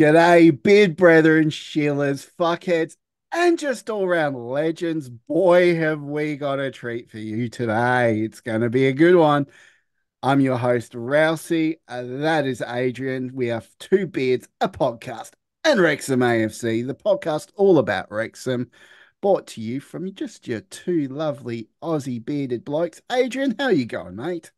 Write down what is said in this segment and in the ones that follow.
G'day, beard brethren, shillers, fuckheads, and just all round legends. Boy, have we got a treat for you today. It's going to be a good one. I'm your host, Rousey. Uh, that is Adrian. We have two beards, a podcast, and Wrexham AFC, the podcast all about Wrexham, brought to you from just your two lovely Aussie bearded blokes. Adrian, how you going, mate?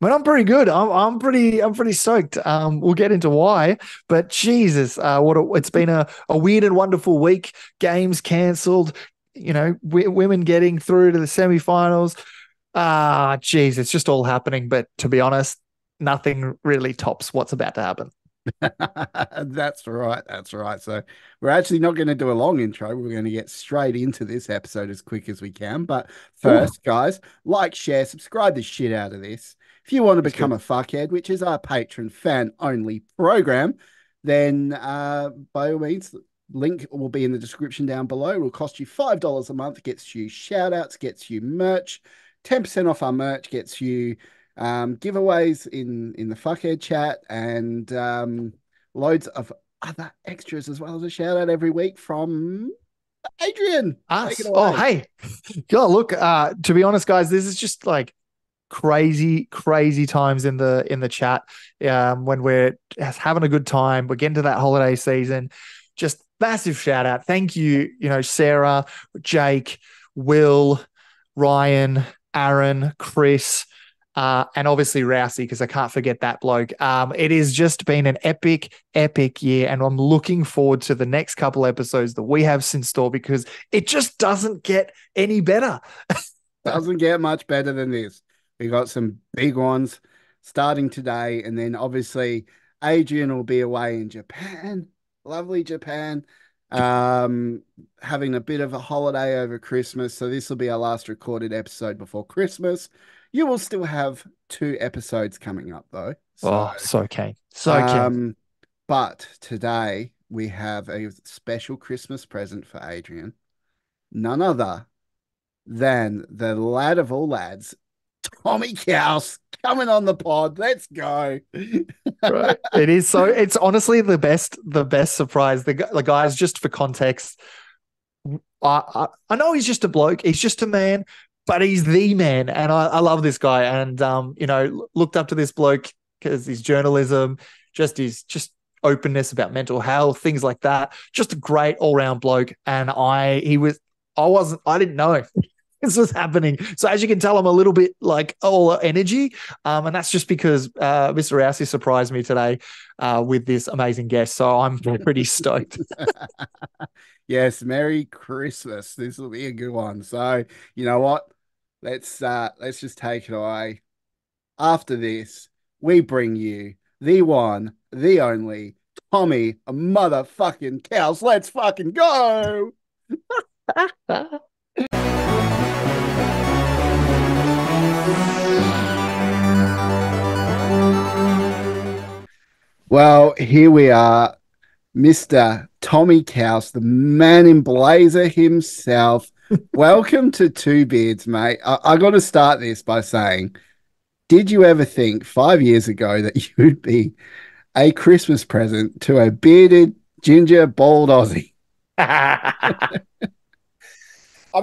But I'm pretty good. I'm, I'm pretty I'm pretty stoked. Um, we'll get into why, but Jesus, uh, what a, it's been a, a weird and wonderful week. Games cancelled. You know, w- women getting through to the semifinals. Ah, geez, it's just all happening. But to be honest, nothing really tops what's about to happen. that's right. That's right. So we're actually not going to do a long intro. We're going to get straight into this episode as quick as we can. But first, Ooh. guys, like, share, subscribe the shit out of this. If you want to become a fuckhead, which is our patron fan only program, then uh, by all means, link will be in the description down below. It will cost you $5 a month, gets you shout outs, gets you merch. 10% off our merch gets you um, giveaways in, in the fuckhead chat and um, loads of other extras as well as a shout out every week from Adrian. Us. Oh, hey. God, look, uh, to be honest, guys, this is just like crazy crazy times in the in the chat um, when we're having a good time we're getting to that holiday season just massive shout out thank you you know sarah jake will ryan aaron chris uh, and obviously Rousey, because I can't forget that bloke. Um, it has just been an epic, epic year, and I'm looking forward to the next couple episodes that we have since store because it just doesn't get any better. doesn't get much better than this. We got some big ones starting today, and then obviously Adrian will be away in Japan, lovely Japan, um, having a bit of a holiday over Christmas. So this will be our last recorded episode before Christmas. You will still have two episodes coming up though. So, oh, so keen, so um, But today we have a special Christmas present for Adrian. None other than the lad of all lads, Tomi Caws coming on the pod. Let's go. right. It is so. It's honestly the best. The best surprise. The the guys, just for context, I, I, I know he's just a bloke. He's just a man, but he's the man, and I, I love this guy. And um, you know, looked up to this bloke because his journalism, just his just openness about mental health, things like that. Just a great all round bloke. And I, he was. I wasn't. I didn't know this was happening. So as you can tell, I'm a little bit like all energy, um, and that's just because uh, Mr. Rousey surprised me today uh, with this amazing guest. So I'm pretty stoked. yes, Merry Christmas. This will be a good one. So you know what? Let's uh, let's just take it away. After this, we bring you the one, the only Tomi, motherfucking Caws. Let's fucking go. Well, here we are, Mr. Tomi Caws, the man in blazer himself. Welcome to Two Beards, mate. I, I got to start this by saying, did you ever think five years ago that you would be a Christmas present to a bearded, ginger, bald Aussie? I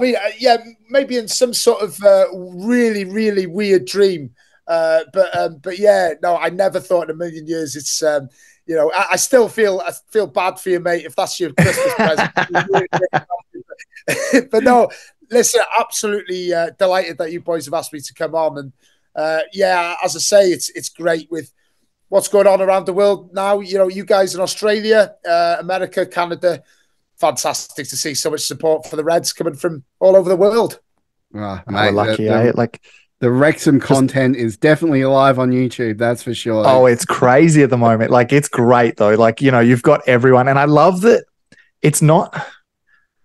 mean, uh, yeah, maybe in some sort of uh, really, really weird dream uh, but um, but yeah, no, I never thought in a million years it's um, you know I, I, still feel I feel bad for you, mate, if that's your Christmas present. but no, listen, absolutely uh, delighted that you boys have asked me to come on, and uh, yeah, as I say, it's it's great with what's going on around the world now. You know, you guys in Australia, uh, America, Canada, fantastic to see so much support for the Reds coming from all over the world. Oh, mate, We're lucky, the, eh? Like the Wrexham content is definitely alive on YouTube. That's for sure. Oh, it's crazy at the moment. Like it's great though. Like you know, you've got everyone, and I love that. It's not.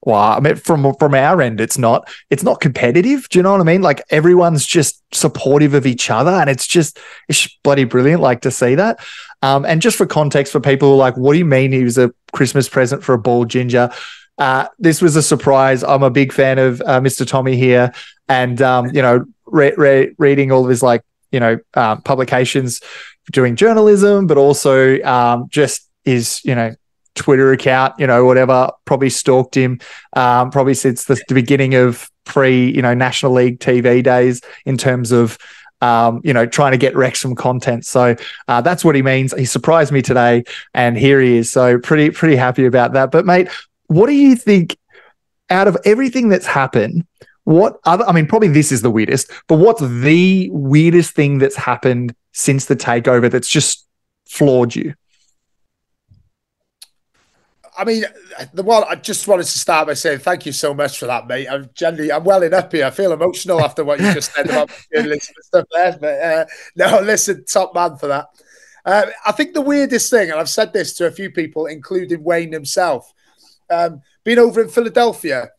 Well, I mean, from from our end, it's not. It's not competitive. Do you know what I mean? Like everyone's just supportive of each other, and it's just it's bloody brilliant. Like to see that. Um, and just for context, for people who like, what do you mean he was a Christmas present for a bald ginger? Uh, this was a surprise. I'm a big fan of uh, Mr. Tomi here, and um, you know, re- re- reading all of his like you know um, publications, doing journalism, but also um, just his you know Twitter account, you know, whatever, probably stalked him, um, probably since the, the beginning of pre, you know, National League TV days in terms of, um, you know, trying to get Wrexham content. So uh, that's what he means. He surprised me today, and here he is. So pretty, pretty happy about that. But mate, what do you think out of everything that's happened? What other? I mean, probably this is the weirdest, but what's the weirdest thing that's happened since the takeover that's just floored you? I mean, the one I just wanted to start by saying thank you so much for that, mate. I'm generally I'm welling up here. I feel emotional after what you just said about journalism and stuff there. But uh, no, listen, top man for that. Uh, I think the weirdest thing, and I've said this to a few people, including Wayne himself, um, being over in Philadelphia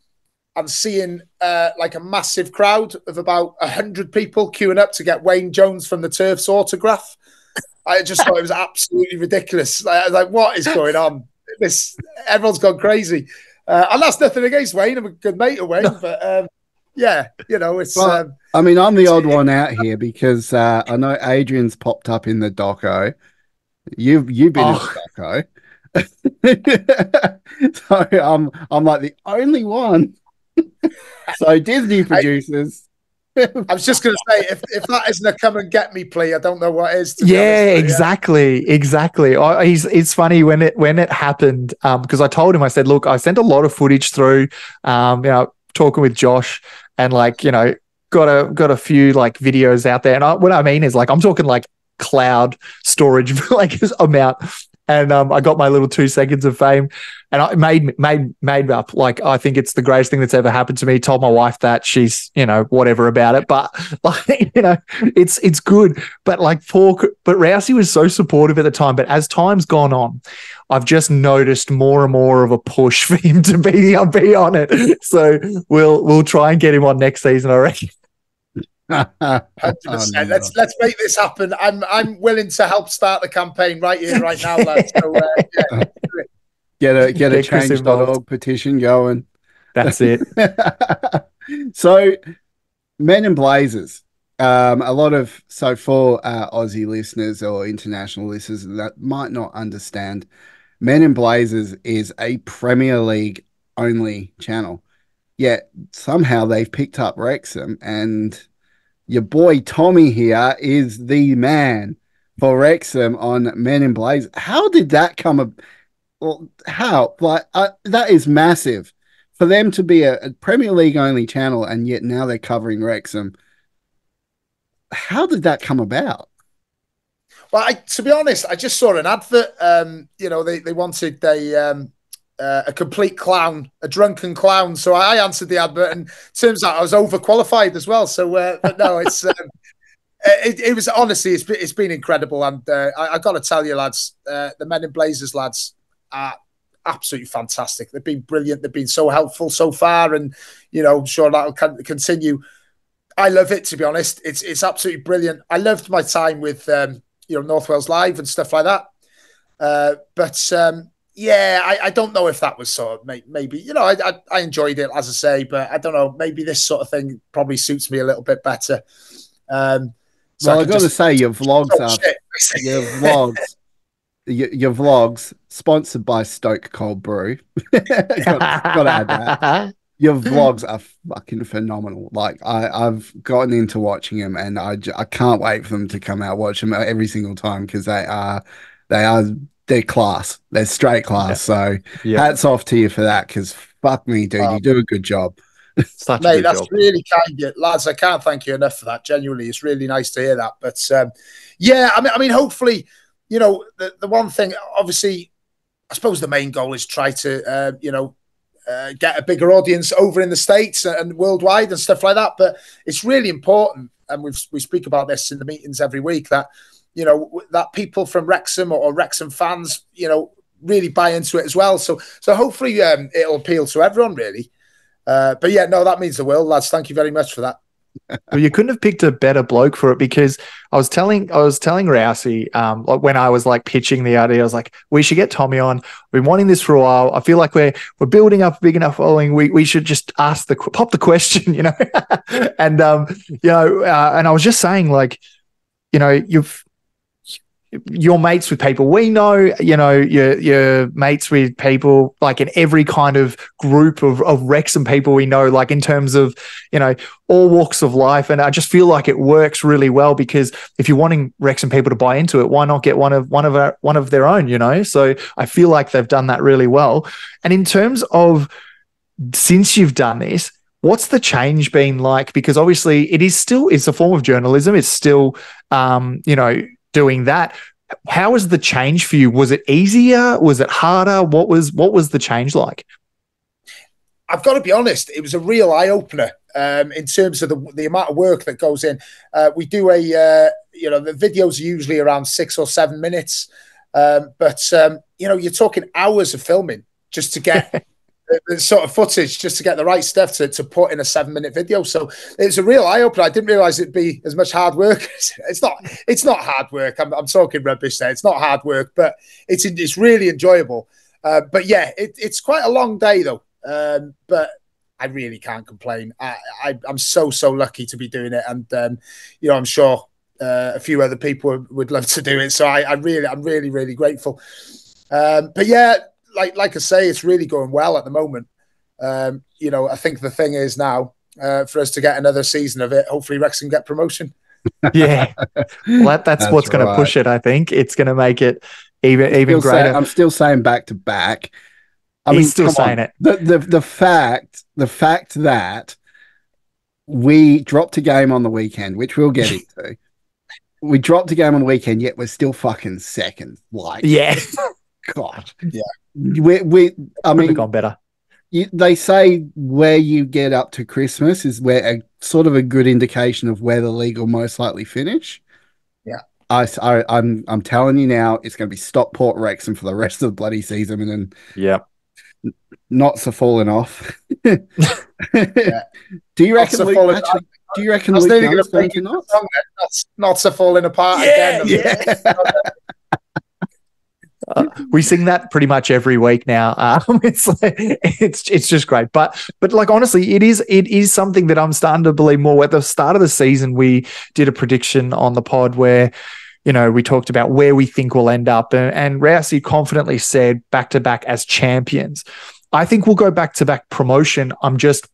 and seeing uh, like a massive crowd of about hundred people queuing up to get Wayne Jones from the Turfs autograph. I just thought it was absolutely ridiculous. I was like, what is going on? this everyone's gone crazy. Uh, and that's nothing against Wayne. I'm a good mate of Wayne, but um, yeah, you know, it's. Well, um, I mean, I'm the odd one out here because uh, I know Adrian's popped up in the doco. You've you've been oh. in the doco, so I'm I'm like the only one. So Disney producers. I was just going to say, if, if that isn't a come and get me plea, I don't know what is. Yeah, exactly, yeah. exactly. I, he's it's funny when it when it happened because um, I told him I said, look, I sent a lot of footage through, um, you know, talking with Josh and like you know got a got a few like videos out there, and I, what I mean is like I'm talking like cloud storage like amount and um, I got my little two seconds of fame, and I made made made up like I think it's the greatest thing that's ever happened to me. Told my wife that she's you know whatever about it, but like you know it's it's good. But like poor, but Rousey was so supportive at the time. But as time's gone on, I've just noticed more and more of a push for him to be be on it. So we'll we'll try and get him on next season. I reckon. Hundred percent. Let's let's make this happen. I'm I'm willing to help start the campaign right here, right now, lads. So, uh, yeah. Get a get a change.org petition going. That's it. so, Men in Blazers. Um, a lot of so for uh, Aussie listeners or international listeners that might not understand, Men in Blazers is a Premier League only channel. Yet somehow they've picked up Wrexham and your boy Tomi here is the man for Wrexham on Men in Blaze. How did that come? Ab- well, how? Like uh, that is massive for them to be a, a, Premier League only channel, and yet now they're covering Wrexham. How did that come about? Well, I, to be honest, I just saw an advert. Um, you know, they they wanted a um, uh, a complete clown, a drunken clown. So I answered the advert, and turns out I was overqualified as well. So, uh, but no, it's um, it, it, was honestly, it's been, it's been incredible, and uh, I, I got to tell you, lads, uh, the Men in Blazers lads are absolutely fantastic. They've been brilliant. They've been so helpful so far, and you know, I'm sure that'll continue. I love it to be honest. It's it's absolutely brilliant. I loved my time with um, you know North Wales Live and stuff like that. Uh, but um, yeah, I, I don't know if that was sort of maybe you know I, I, I enjoyed it as I say, but I don't know maybe this sort of thing probably suits me a little bit better. Um, so well, I, I got to say your vlogs are your vlogs. Your, your, vlogs sponsored by Stoke Cold Brew. got, got to add that. Your vlogs are fucking phenomenal. Like I, I've gotten into watching them, and I, I can't wait for them to come out. Watch them every single time because they are they are they're class. They're straight class. Yeah. So yeah. hats off to you for that because fuck me, dude, um, you do a good job. Such Mate, that's job. really kind of you, lads. I can't thank you enough for that. Genuinely, it's really nice to hear that. But um, yeah, I mean, I mean, hopefully, you know, the, the one thing, obviously, I suppose the main goal is try to, uh, you know, uh, get a bigger audience over in the states and worldwide and stuff like that. But it's really important, and we we speak about this in the meetings every week that you know that people from Wrexham or, or Wrexham fans, you know, really buy into it as well. So so hopefully um, it'll appeal to everyone really. Uh, but yeah, no, that means the world, lads. Thank you very much for that. well, you couldn't have picked a better bloke for it because I was telling I was telling Rousey um, like when I was like pitching the idea, I was like, we should get Tomi on. We've been wanting this for a while. I feel like we're we're building up a big enough following. We we should just ask the pop the question, you know. and um, you know, uh, and I was just saying like, you know, you've you're mates with people we know, you know, you're, you're mates with people like in every kind of group of, of and people we know, like in terms of, you know, all walks of life. And I just feel like it works really well because if you're wanting Wrexham people to buy into it, why not get one of one of our, one of their own, you know? So I feel like they've done that really well. And in terms of since you've done this, what's the change been like? Because obviously it is still it's a form of journalism. It's still um, you know, doing that. How was the change for you? Was it easier? Was it harder? What was what was the change like? I've got to be honest, it was a real eye opener um, in terms of the, the amount of work that goes in. Uh, we do a, uh, you know, the videos are usually around six or seven minutes, um, but um, you know, you're talking hours of filming just to get the, sort of footage just to get the right stuff to, to put in a seven minute video. So it's a real eye opener. I didn't realize it'd be as much hard work. It's not. It's not hard work. I'm, I'm talking rubbish there. It's not hard work, but it's it's really enjoyable. Uh, but yeah, it, it's quite a long day though. Um, but I really can't complain. I, I am so so lucky to be doing it, and um, you know I'm sure uh, a few other people would, love to do it. So I, I really I'm really really grateful. Um, but yeah, like like I say, it's really going well at the moment. Um, you know, I think the thing is now uh, for us to get another season of it. Hopefully, Rex can get promotion. yeah, well, that, that's, that's, what's right. going to push it. I think it's going to make it even even still greater. Say, I'm still saying back to back. I He's mean, still saying on. it. The, the the fact the fact that we dropped a game on the weekend, which we'll get into. we dropped a game on the weekend, yet we're still fucking second. Like, yeah, God, yeah. We, we I mean, gone better. You, they say where you get up to Christmas is where a sort of a good indication of where the league will most likely finish. Yeah, I, I I'm I'm telling you now, it's going to be Stockport Wrexham for the rest of the bloody season, and then yeah, Notts are falling off. yeah. Do you reckon? Luke, actually, do you reckon Luke Young's going to? Notts, Notts are falling apart yeah, again. Yeah. Uh, we sing that pretty much every week now. Um, it's like, it's it's just great. But but like honestly, it is it is something that I'm starting to believe more. At the start of the season, we did a prediction on the pod where you know, we talked about where we think we'll end up. And, and Rousey confidently said back to back as champions. I think we'll go back to back promotion. I'm just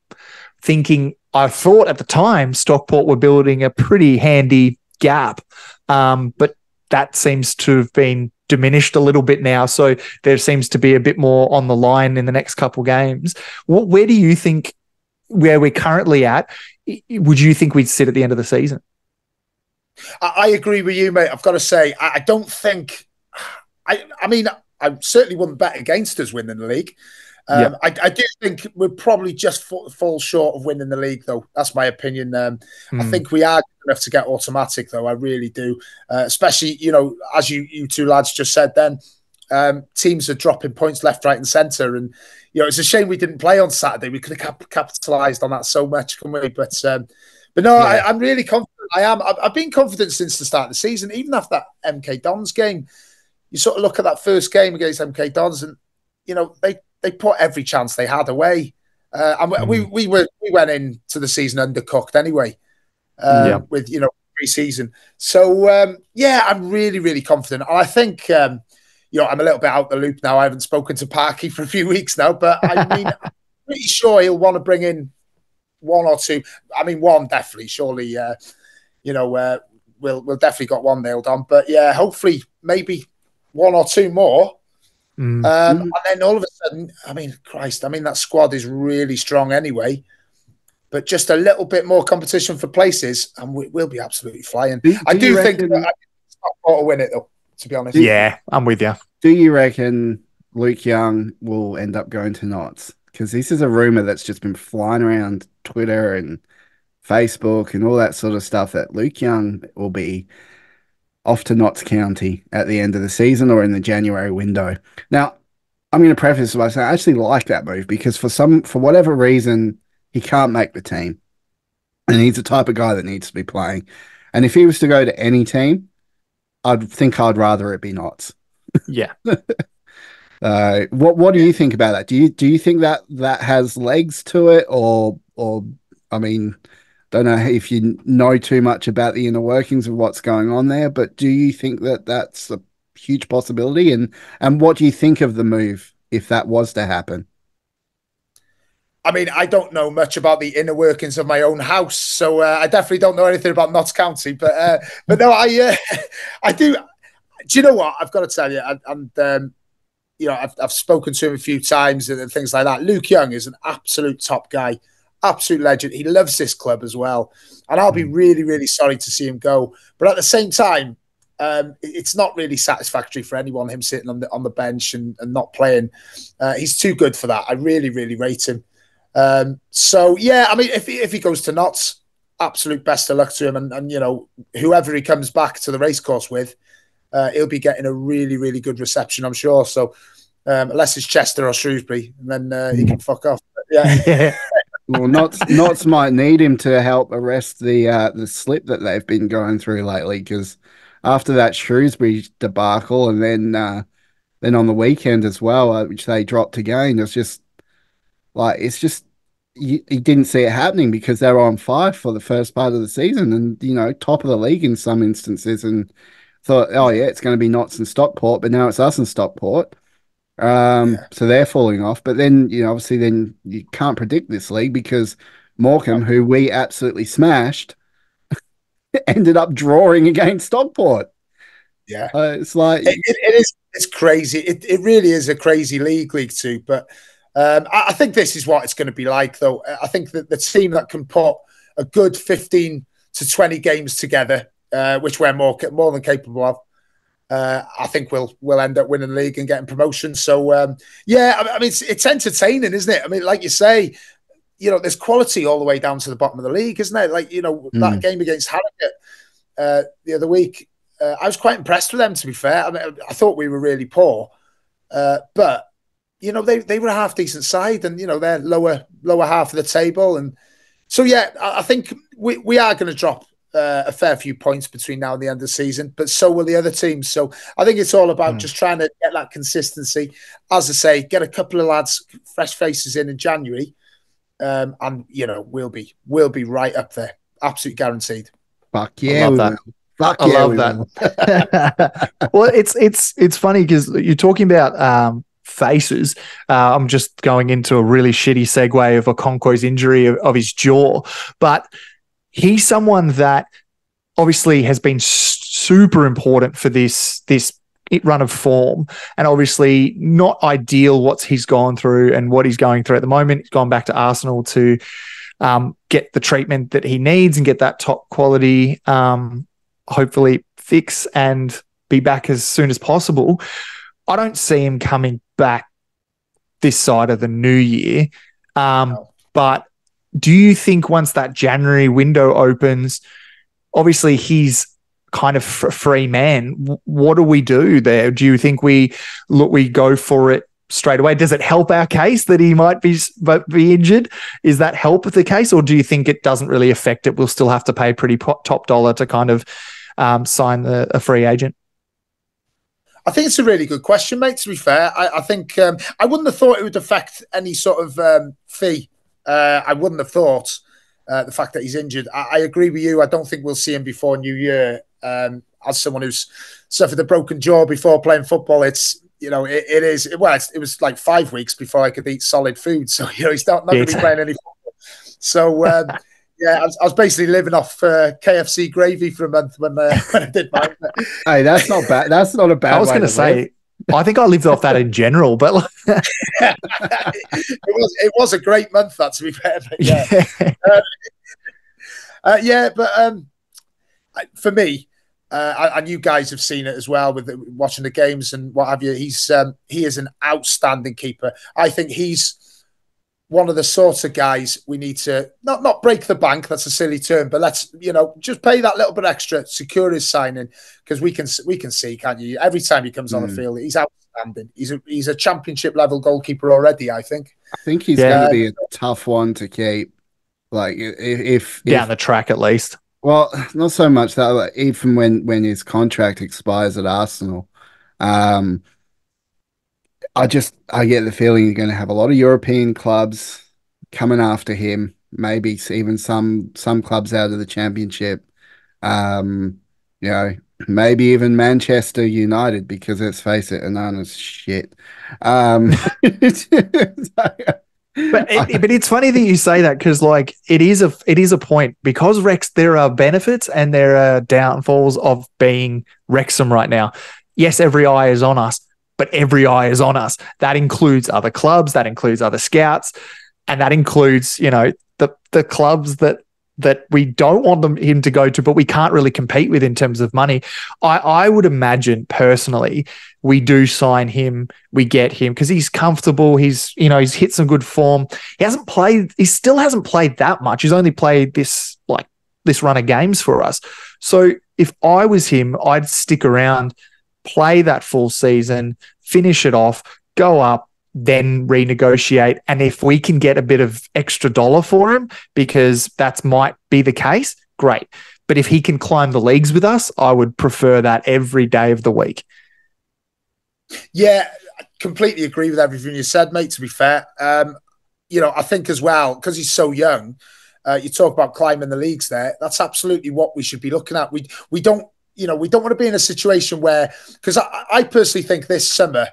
thinking, I thought at the time Stockport were building a pretty handy gap. Um, but that seems to have been diminished a little bit now. So there seems to be a bit more on the line in the next couple games. What, where do you think where we're currently at? Would you think we'd sit at the end of the season? I, agree with you, mate. I've got to say, I, don't think. I, I mean, I certainly wouldn't bet against us winning the league. Um, yeah. I, I, do think we're probably just fall, fall, short of winning the league, though. That's my opinion. Um, mm. I hmm. think we are enough to get automatic, though. I really do. Uh, especially, you know, as you you two lads just said, then um, teams are dropping points left, right, and centre, and you know it's a shame we didn't play on Saturday. We could have cap- capitalised on that so much, can we? But um, but no, yeah. I, am really confident. I am. I've, I've, been confident since the start of the season, even after that MK Dons game. You sort of look at that first game against MK Dons, and you know they they put every chance they had away. Uh, and mm. we we were we went into the season undercooked anyway, um, yeah. with you know pre-season. So um, yeah, I'm really really confident, I think um, you know I'm a little bit out the loop now. I haven't spoken to Parky for a few weeks now, but I mean I'm pretty sure he'll want to bring in one or two. I mean one definitely. Surely, uh, you know uh, we'll we'll definitely got one nailed on, but yeah, hopefully maybe one or two more Mm. Um, and then all of a sudden, I mean, Christ, I mean, that squad is really strong anyway. But just a little bit more competition for places, and we, will be absolutely flying. Do, do I do think reckon... that will win it, though, to be honest. Yeah, I'm with you. Do you reckon Luke Young will end up going to Notts? Because this is a rumor that's just been flying around Twitter and Facebook and all that sort of stuff that Luke Young will be off to Notts County at the end of the season or in the January window. Now, I'm going to preface by saying I actually like that move because for some for whatever reason he can't make the team, and he's the type of guy that needs to be playing. And if he was to go to any team, I'd think I'd rather it be Notts. Yeah. uh, what What do you think about that? Do you Do you think that that has legs to it, or or I mean, don't know if you know too much about the inner workings of what's going on there, but do you think that that's a huge possibility? And and what do you think of the move if that was to happen? I mean, I don't know much about the inner workings of my own house, so uh, I definitely don't know anything about Notts County. But uh, but no, I uh, I do. Do you know what I've got to tell you? And, um, you know, I've, I've spoken to him a few times and, and things like that. Luke Young is an absolute top guy, absolute legend. He loves this club as well, and I'll be really really sorry to see him go. But at the same time, um, it's not really satisfactory for anyone him sitting on the on the bench and, and not playing. Uh, he's too good for that. I really really rate him. Um, so yeah, I mean, if he, if he goes to Notts, absolute best of luck to him, and, and you know whoever he comes back to the racecourse with, uh, he'll be getting a really really good reception, I'm sure. So um, unless it's Chester or Shrewsbury, and then uh, he can fuck off. But, yeah. well, Knots Notts might need him to help arrest the uh, the slip that they've been going through lately because after that Shrewsbury debacle and then uh, then on the weekend as well, uh, which they dropped again, it's just like it's just you, you, didn't see it happening because they were on fire for the first part of the season and you know top of the league in some instances and thought oh yeah it's going to be Notts and Stockport but now it's us and Stockport um yeah. so they're falling off but then you know obviously then you can't predict this league because Morecambe who we absolutely smashed ended up drawing against Stockport yeah uh, it's like it, it, it is it's crazy it, it really is a crazy league league two but um, I, I, think this is what it's going to be like, though. I think that the team that can put a good 15 to 20 games together, uh, which we're more more than capable of, uh, I think we'll we'll end up winning the league and getting promotion. So um, yeah, I, I, mean it's, it's entertaining, isn't it? I mean, like you say, you know, there's quality all the way down to the bottom of the league, isn't it? Like you know mm. that game against Harrogate uh, the other week, uh, I was quite impressed with them. To be fair, I mean, I thought we were really poor, uh, but you know, they, they were a half decent side and, you know, they're lower lower half of the table. And so, yeah, I, I think we, we are going to drop uh, a fair few points between now and the end of the season, but so will the other teams. So I think it's all about mm. just trying to get that consistency. As I say, get a couple of lads, fresh faces in in January, um, and you know we'll be we'll be right up there, absolutely guaranteed. Fuck yeah, that. Fuck I yeah, love that. well, it's it's it's funny because you're talking about um, faces. Uh, I'm just going into a really shitty segue of a Okonkwo's injury of, of his jaw, but he's someone that obviously has been super important for this this run of form and obviously not ideal what he's gone through and what he's going through at the moment he's gone back to arsenal to um, get the treatment that he needs and get that top quality um, hopefully fix and be back as soon as possible i don't see him coming back this side of the new year. Um, no. But do you think once that January window opens, obviously he's kind of a free man. What do we do there? Do you think we look we go for it straight away? Does it help our case that he might be be injured? Is that help the case, or do you think it doesn't really affect it? We'll still have to pay pretty top dollar to kind of um, sign the, a free agent. I think it's a really good question, mate. To be fair, I, I think um, I wouldn't have thought it would affect any sort of um, fee. Uh, I wouldn't have thought uh, the fact that he's injured. I, I, agree with you. I don't think we'll see him before New Year. Um, as someone who's suffered a broken jaw before playing football, it's you know it, it is well, it was like five weeks before I could eat solid food. So you know he's not, not going to be playing any football. So. Um, yeah, I was, I was, basically living off uh, KFC gravy for a month when uh, when I did mine. hey, that's not bad. That's not a bad. I was going to say. I think I lived off that in general, but it was it was a great month. That to be fair, yeah, yeah. Uh, uh, yeah but um, for me, uh, and you guys have seen it as well with the, watching the games and what have you. He's um, he is an outstanding keeper. I think he's one of the sorts of guys we need to not not break the bank. That's a silly term, but let's you know just pay that little bit extra, secure his signing because we can we can see, can't you? Every time he comes mm. on the hmm. field, he's outstanding. He's a he's a championship level goalkeeper already. I think. I think he's yeah. going to be a tough one to keep. Like if, if down if, the track at least. Well, not so much that. Like, even when when his contract expires at Arsenal, um, I just I get the feeling you're going to have a lot of European clubs coming after him. maybe even some some clubs out of the championship. Um, you know, maybe even Manchester United because let's face it, Onana's shit. Um, but it, but it's funny that you say that because like it is a it is a point because Rex there are benefits and there are downfalls of being Wrexham right now. Yes, every eye is on us, but every eye is on us. That includes other clubs, that includes other scouts, and that includes you know the the clubs that that we don't want them him to go to, but we can't really compete with in terms of money. I, I would imagine personally, we do sign him, we get him because he's comfortable. He's, you know, he's hit some good form. He hasn't played, he still hasn't played that much. He's only played this like this run of games for us. So if I was him, I'd stick around, play that full season, finish it off, go up, then renegotiate. And if we can get a bit of extra dollar for him, because that might be the case, great. But if he can climb the leagues with us, I would prefer that every day of the week. Yeah, I completely agree with everything you said, mate. To be fair, um, you know, I think as well because he's so young. Uh, you talk about climbing the leagues there. That's absolutely what we should be looking at. We we don't, you know, we don't want to be in a situation where because I, I personally think this summer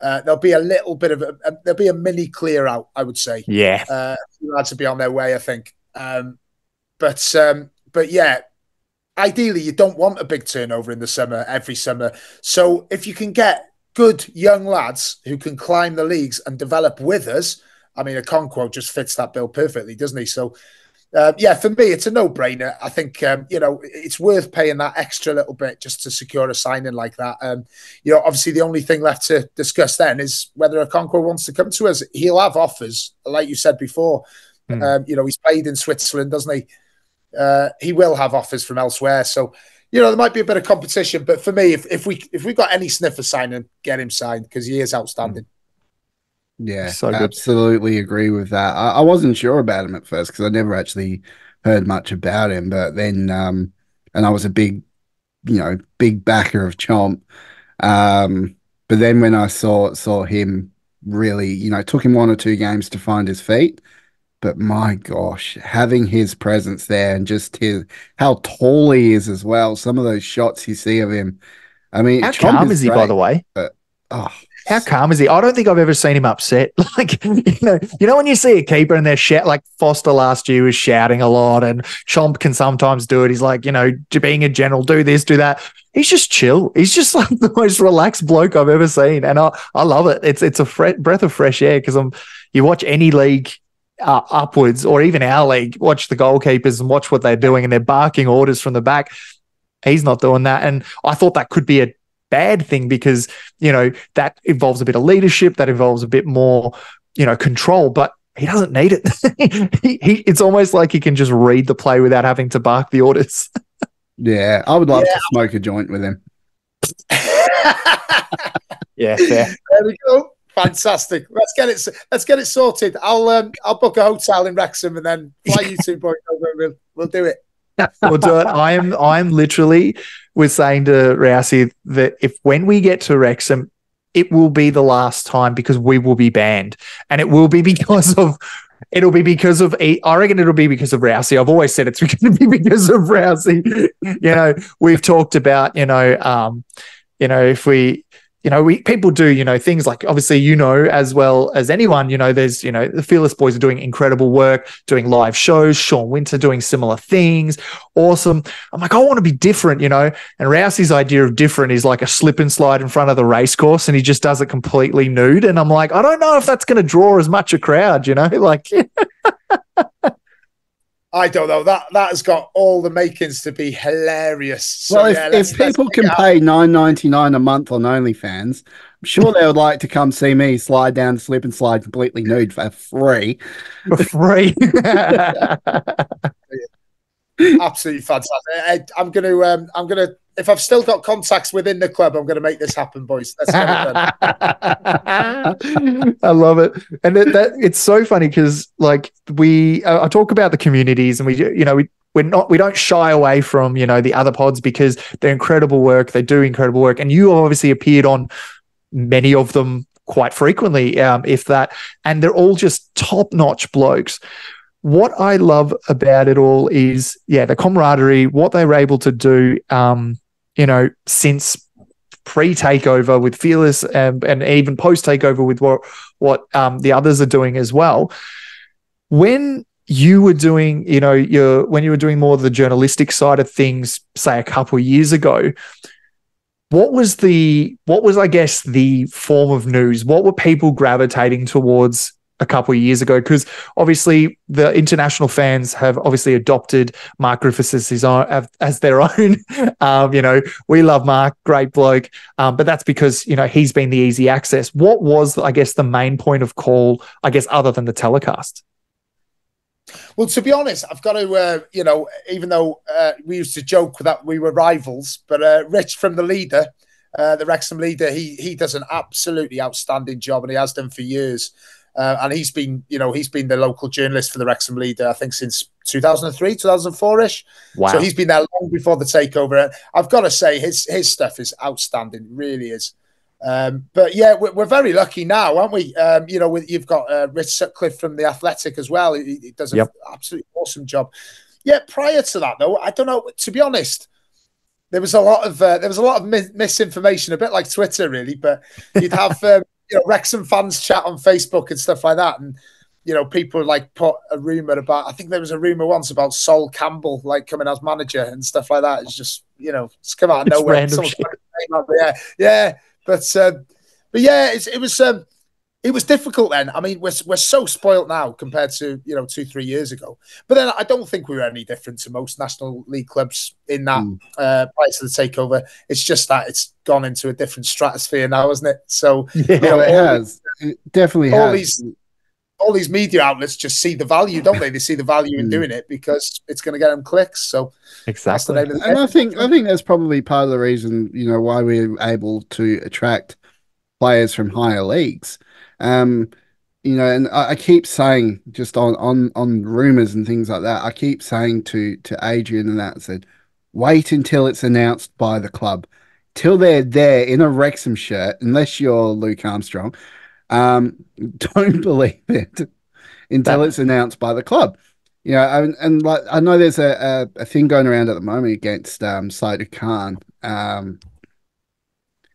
uh, there'll be a little bit of a, a, there'll be a mini clear out, I would say. Yeah, uh, lads will be on their way, I think. Um, but um, but yeah, ideally you don't want a big turnover in the summer every summer. So if you can get good young lads who can climb the leagues and develop with us, I mean, Okonkwo just fits that bill perfectly, doesn't he? So uh, yeah, for me, it's a no-brainer. I think um, you know it's worth paying that extra little bit just to secure a signing like that. Um, you know, obviously, the only thing left to discuss then is whether a Okonkwo wants to come to us. He'll have offers, like you said before. Mm. Um, you know, he's played in Switzerland, doesn't he? Uh, he will have offers from elsewhere. So, you know, there might be a bit of competition. But for me, if, if we if we got any sniffer signing, get him signed because he is outstanding. Mm. Yeah, so absolutely agree with that. I, I, wasn't sure about him at first because I never actually heard much about him, but then, um, and I was a big, you know, big backer of Chomp. Um, but then when I saw saw him really, you know, took him one or two games to find his feet. But my gosh, having his presence there and just his how tall he is as well. Some of those shots you see of him. I mean, how Chomp calm is, is he, great, by the way? But oh, how calm is he? I don't think I've ever seen him upset. Like you know, you know when you see a keeper and they're shout like Foster last year was shouting a lot, and Chomp can sometimes do it. He's like, you know, being a general, do this, do that. He's just chill. He's just like the most relaxed bloke I've ever seen, and I I love it. It's it's a fre- breath of fresh air because I'm you watch any league uh, upwards or even our league, watch the goalkeepers and watch what they're doing, and they're barking orders from the back. He's not doing that, and I thought that could be a bad thing because you know that involves a bit of leadership that involves a bit more you know control but he doesn't need it. He, he, it's almost like he can just read the play without having to bark the orders. Yeah i would love yeah. to smoke a joint with him. Yeah fair. there we go. Fantastic. Let's get it let's get it sorted. I'll um i'll book a hotel in wrexham and then fly you two boys over we'll, we'll do it we'll do it. I am I'm literally was saying to Rousey that if when we get to Wrexham, it will be the last time because we will be banned. And it will be because of it'll be because of I reckon it'll be because of Rousey. I've always said it's going to be because of Rousey. you know, we've talked about, you know, um, you know, if we you know, we people do, you know, things like obviously, you know, as well as anyone, you know, there's, you know, the Fearless Boys are doing incredible work, doing live shows, Sean Winter doing similar things. Awesome. I'm like, I want to be different, you know. And Rousey's idea of different is like a slip and slide in front of the race course and he just does it completely nude. And I'm like, I don't know if that's going to draw as much a crowd, you know, like I don't know. That that has got all the makings to be hilarious. So, well, if, yeah, if people can pay nine ninety nine a month on OnlyFans, I'm sure they would like to come see me slide down, the slip and slide completely nude for free. For free. Absolutely fantastic. I, am going to um, I'm going to if I've still got contacts within the club, I'm going to make this happen, boys. I love it, and it, that it's so funny because like we, uh, I talk about the communities, and we, you know, we we're not we don't shy away from you know the other pods because they're incredible work, they do incredible work, and you obviously appeared on many of them quite frequently, um, if that, and they're all just top notch blokes. what I love about it all is, yeah, the camaraderie, what they were able to do, um, you know, since pre takeover with Fearless and, and even post takeover with what what um, the others are doing as well. When you were doing, you know, your when you were doing more of the journalistic side of things, say a couple years ago, what was the what was I guess the form of news? What were people gravitating towards a couple of years ago because obviously the international fans have obviously adopted Mark Griffiths as as their own. um, you know, we love Mark, great bloke, um, but that's because you know he's been the easy access. What was I guess the main point of call? I guess other than the telecast. Well, to be honest, I've got to, uh, you know, even though uh, we used to joke that we were rivals, but uh, Rich from the leader, uh, the Wrexham leader, he he does an absolutely outstanding job, and he has done for years. Uh, and he's been, you know, he's been the local journalist for the Wrexham Leader, I think, since 2003, 2004 ish. Wow. So he's been there long before the takeover. I've got to say, his his stuff is outstanding, really is. Um, but yeah, we're, we're, very lucky now, aren't we? Um, you know, with, you've got uh, Rich Sutcliffe from the Athletic as well. He, he does an yep. absolutely awesome job. Yeah, prior to that, though, I don't know. To be honest, there was a lot of uh, there was a lot of mis- misinformation, a bit like Twitter, really. But you'd have um, you know, Wrexham fans chat on Facebook and stuff like that. And, you know, people like put a rumor about, I think there was a rumor once about Sol Campbell, like coming as manager and stuff like that. It's just, you know, it's come out of nowhere. yeah. Yeah. But, um, but yeah, it was, um, it was difficult then. I mean, we're, we're so spoilt now compared to, you know, two, three years ago. But then I don't think we were any different to most National League clubs in that mm. uh, prior to the takeover. It's just that it's gone into a different stratosphere now, hasn't it? So, yeah, you know, it has. These, it definitely all has. These, all these media outlets just see the value, don't they? They see the value in hmm. doing it because it's going to get them clicks. So exactly, and I think I think that's probably part of the reason you know why we're able to attract players from higher leagues um, you know, and I, I, keep saying just on on on rumors and things like that. I keep saying to to Adrian and that said, wait until it's announced by the club. Till they're there in a Wrexham shirt, unless you're Luke Armstrong, um, don't believe it until that, it's announced by the club. You know, and, and like I know there's a, a, a, thing going around at the moment against um, Saito Khan. Um,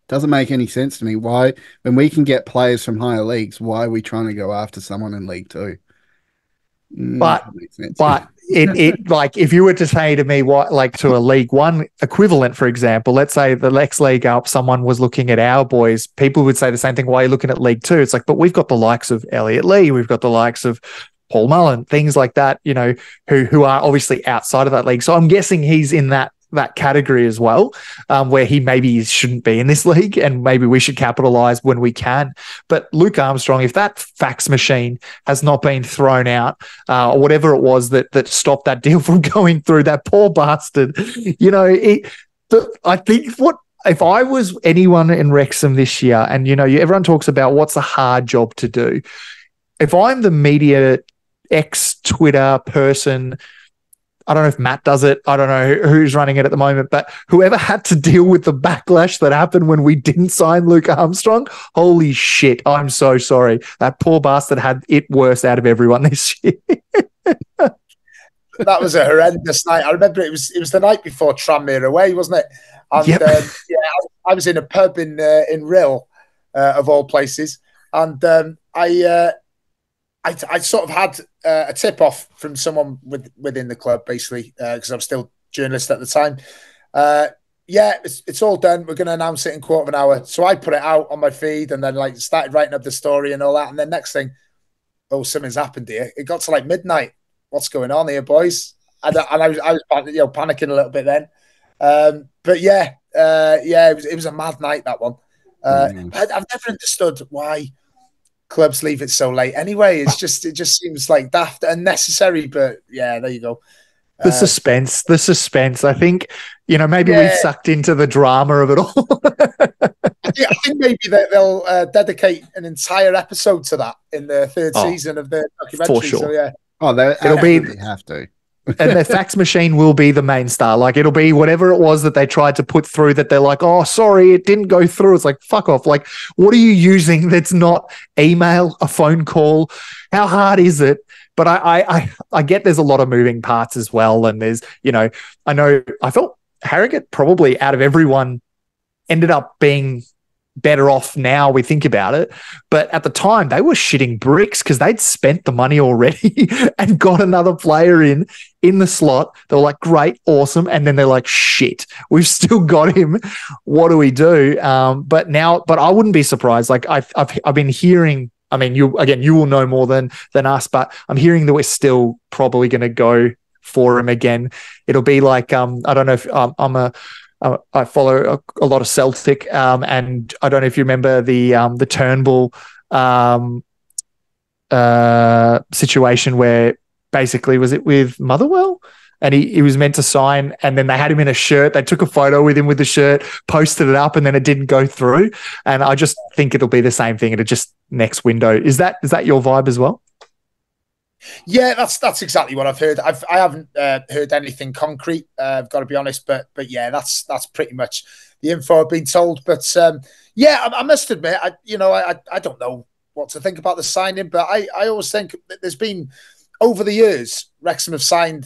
doesn't make any sense to me. Why, when we can get players from higher leagues, why are we trying to go after someone in League Two? Mm, but but it, it like if you were to say to me what like to a League One equivalent, for example, let's say the Lex League up, someone was looking at our boys, people would say the same thing. Why are you looking at League Two? It's like, but we've got the likes of Elliot Lee, we've got the likes of Paul Mullin, things like that, you know, who who are obviously outside of that league. So I'm guessing he's in that that category as well, um, where he maybe shouldn't be in this league, and maybe we should capitalize when we can. But Luke Armstrong, if that fax machine has not been thrown out, uh, or whatever it was that that stopped that deal from going through, that poor bastard, you know, it, the, I think what if I was anyone in Wrexham this year, and you know, everyone talks about what's a hard job to do. If I'm the media ex Twitter person I don't know if Matt does it. I don't know who's running it at the moment, but whoever had to deal with the backlash that happened when we didn't sign Luke Armstrong, holy shit. I'm so sorry. That poor bastard had it worse out of everyone this year. that was a horrendous night. I remember it was it was the night before Tranmere away, wasn't it? And yep. um, yeah, I, I, was in a pub in uh, in Rhyl, uh, of all places, and um, I uh, I, I sort of had uh, a tip off from someone with, within the club, basically, because uh, I'm still journalist at the time. Uh, yeah, it's, it's all done. We're going to announce it in quarter of an hour. So I put it out on my feed and then like started writing up the story and all that. And then next thing, oh, something's happened here. It got to like midnight. What's going on here, boys? And, and I was, I was you know, panicking a little bit then. Um, but yeah, uh, yeah, it was, it was a mad night that one. Uh, mm. I've never understood why clubs leave it so late anyway. It's just it just seems like daft and necessary, But yeah, there you go. The uh, suspense, the suspense. I think you know maybe yeah. we've sucked into the drama of it all. I, think, I, think, maybe they'll uh, dedicate an entire episode to that in the third oh, season of the documentary. For sure. So, yeah. Oh, it'll be have to and their fax machine will be the main star. Like it'll be whatever it was that they tried to put through that they're like, oh, sorry, it didn't go through. It's like, fuck off. Like, what are you using that's not email, a phone call? How hard is it but I, I, I, get there's a lot of moving parts as well. And there's, you know, I know I felt Harrogate probably out of everyone ended up being better off now we think about it. But at the time, they were shitting bricks because they'd spent the money already and got another player in in the slot. They were like, great, awesome. And then they're like, shit, we've still got him. What do we do? Um, but now, but I wouldn't be surprised. Like I've, I've, I've been hearing. I mean, you again, you will know more than than us, but I'm hearing that we're still probably going to go for him again. It'll be like um, I don't know if um, I'm a uh, I follow a, a, lot of Celtic, um, and I don't know if you remember the um, the Turnbull um, uh, situation where basically was it with Motherwell, and he, he was meant to sign, and then they had him in a shirt. They took a photo with him with the shirt, posted it up, and then it didn't go through. And I just think it'll be the same thing. It'll just next window. Is that is that your vibe as well? Yeah, that's that's exactly what I've heard. I've I haven't uh, heard anything concrete. Uh, I've got to be honest, but but yeah, that's that's pretty much the info I've been told. But um, yeah, I, I, must admit, I you know I I don't know what to think about the signing, but I I always think that there's been over the years Wrexham have signed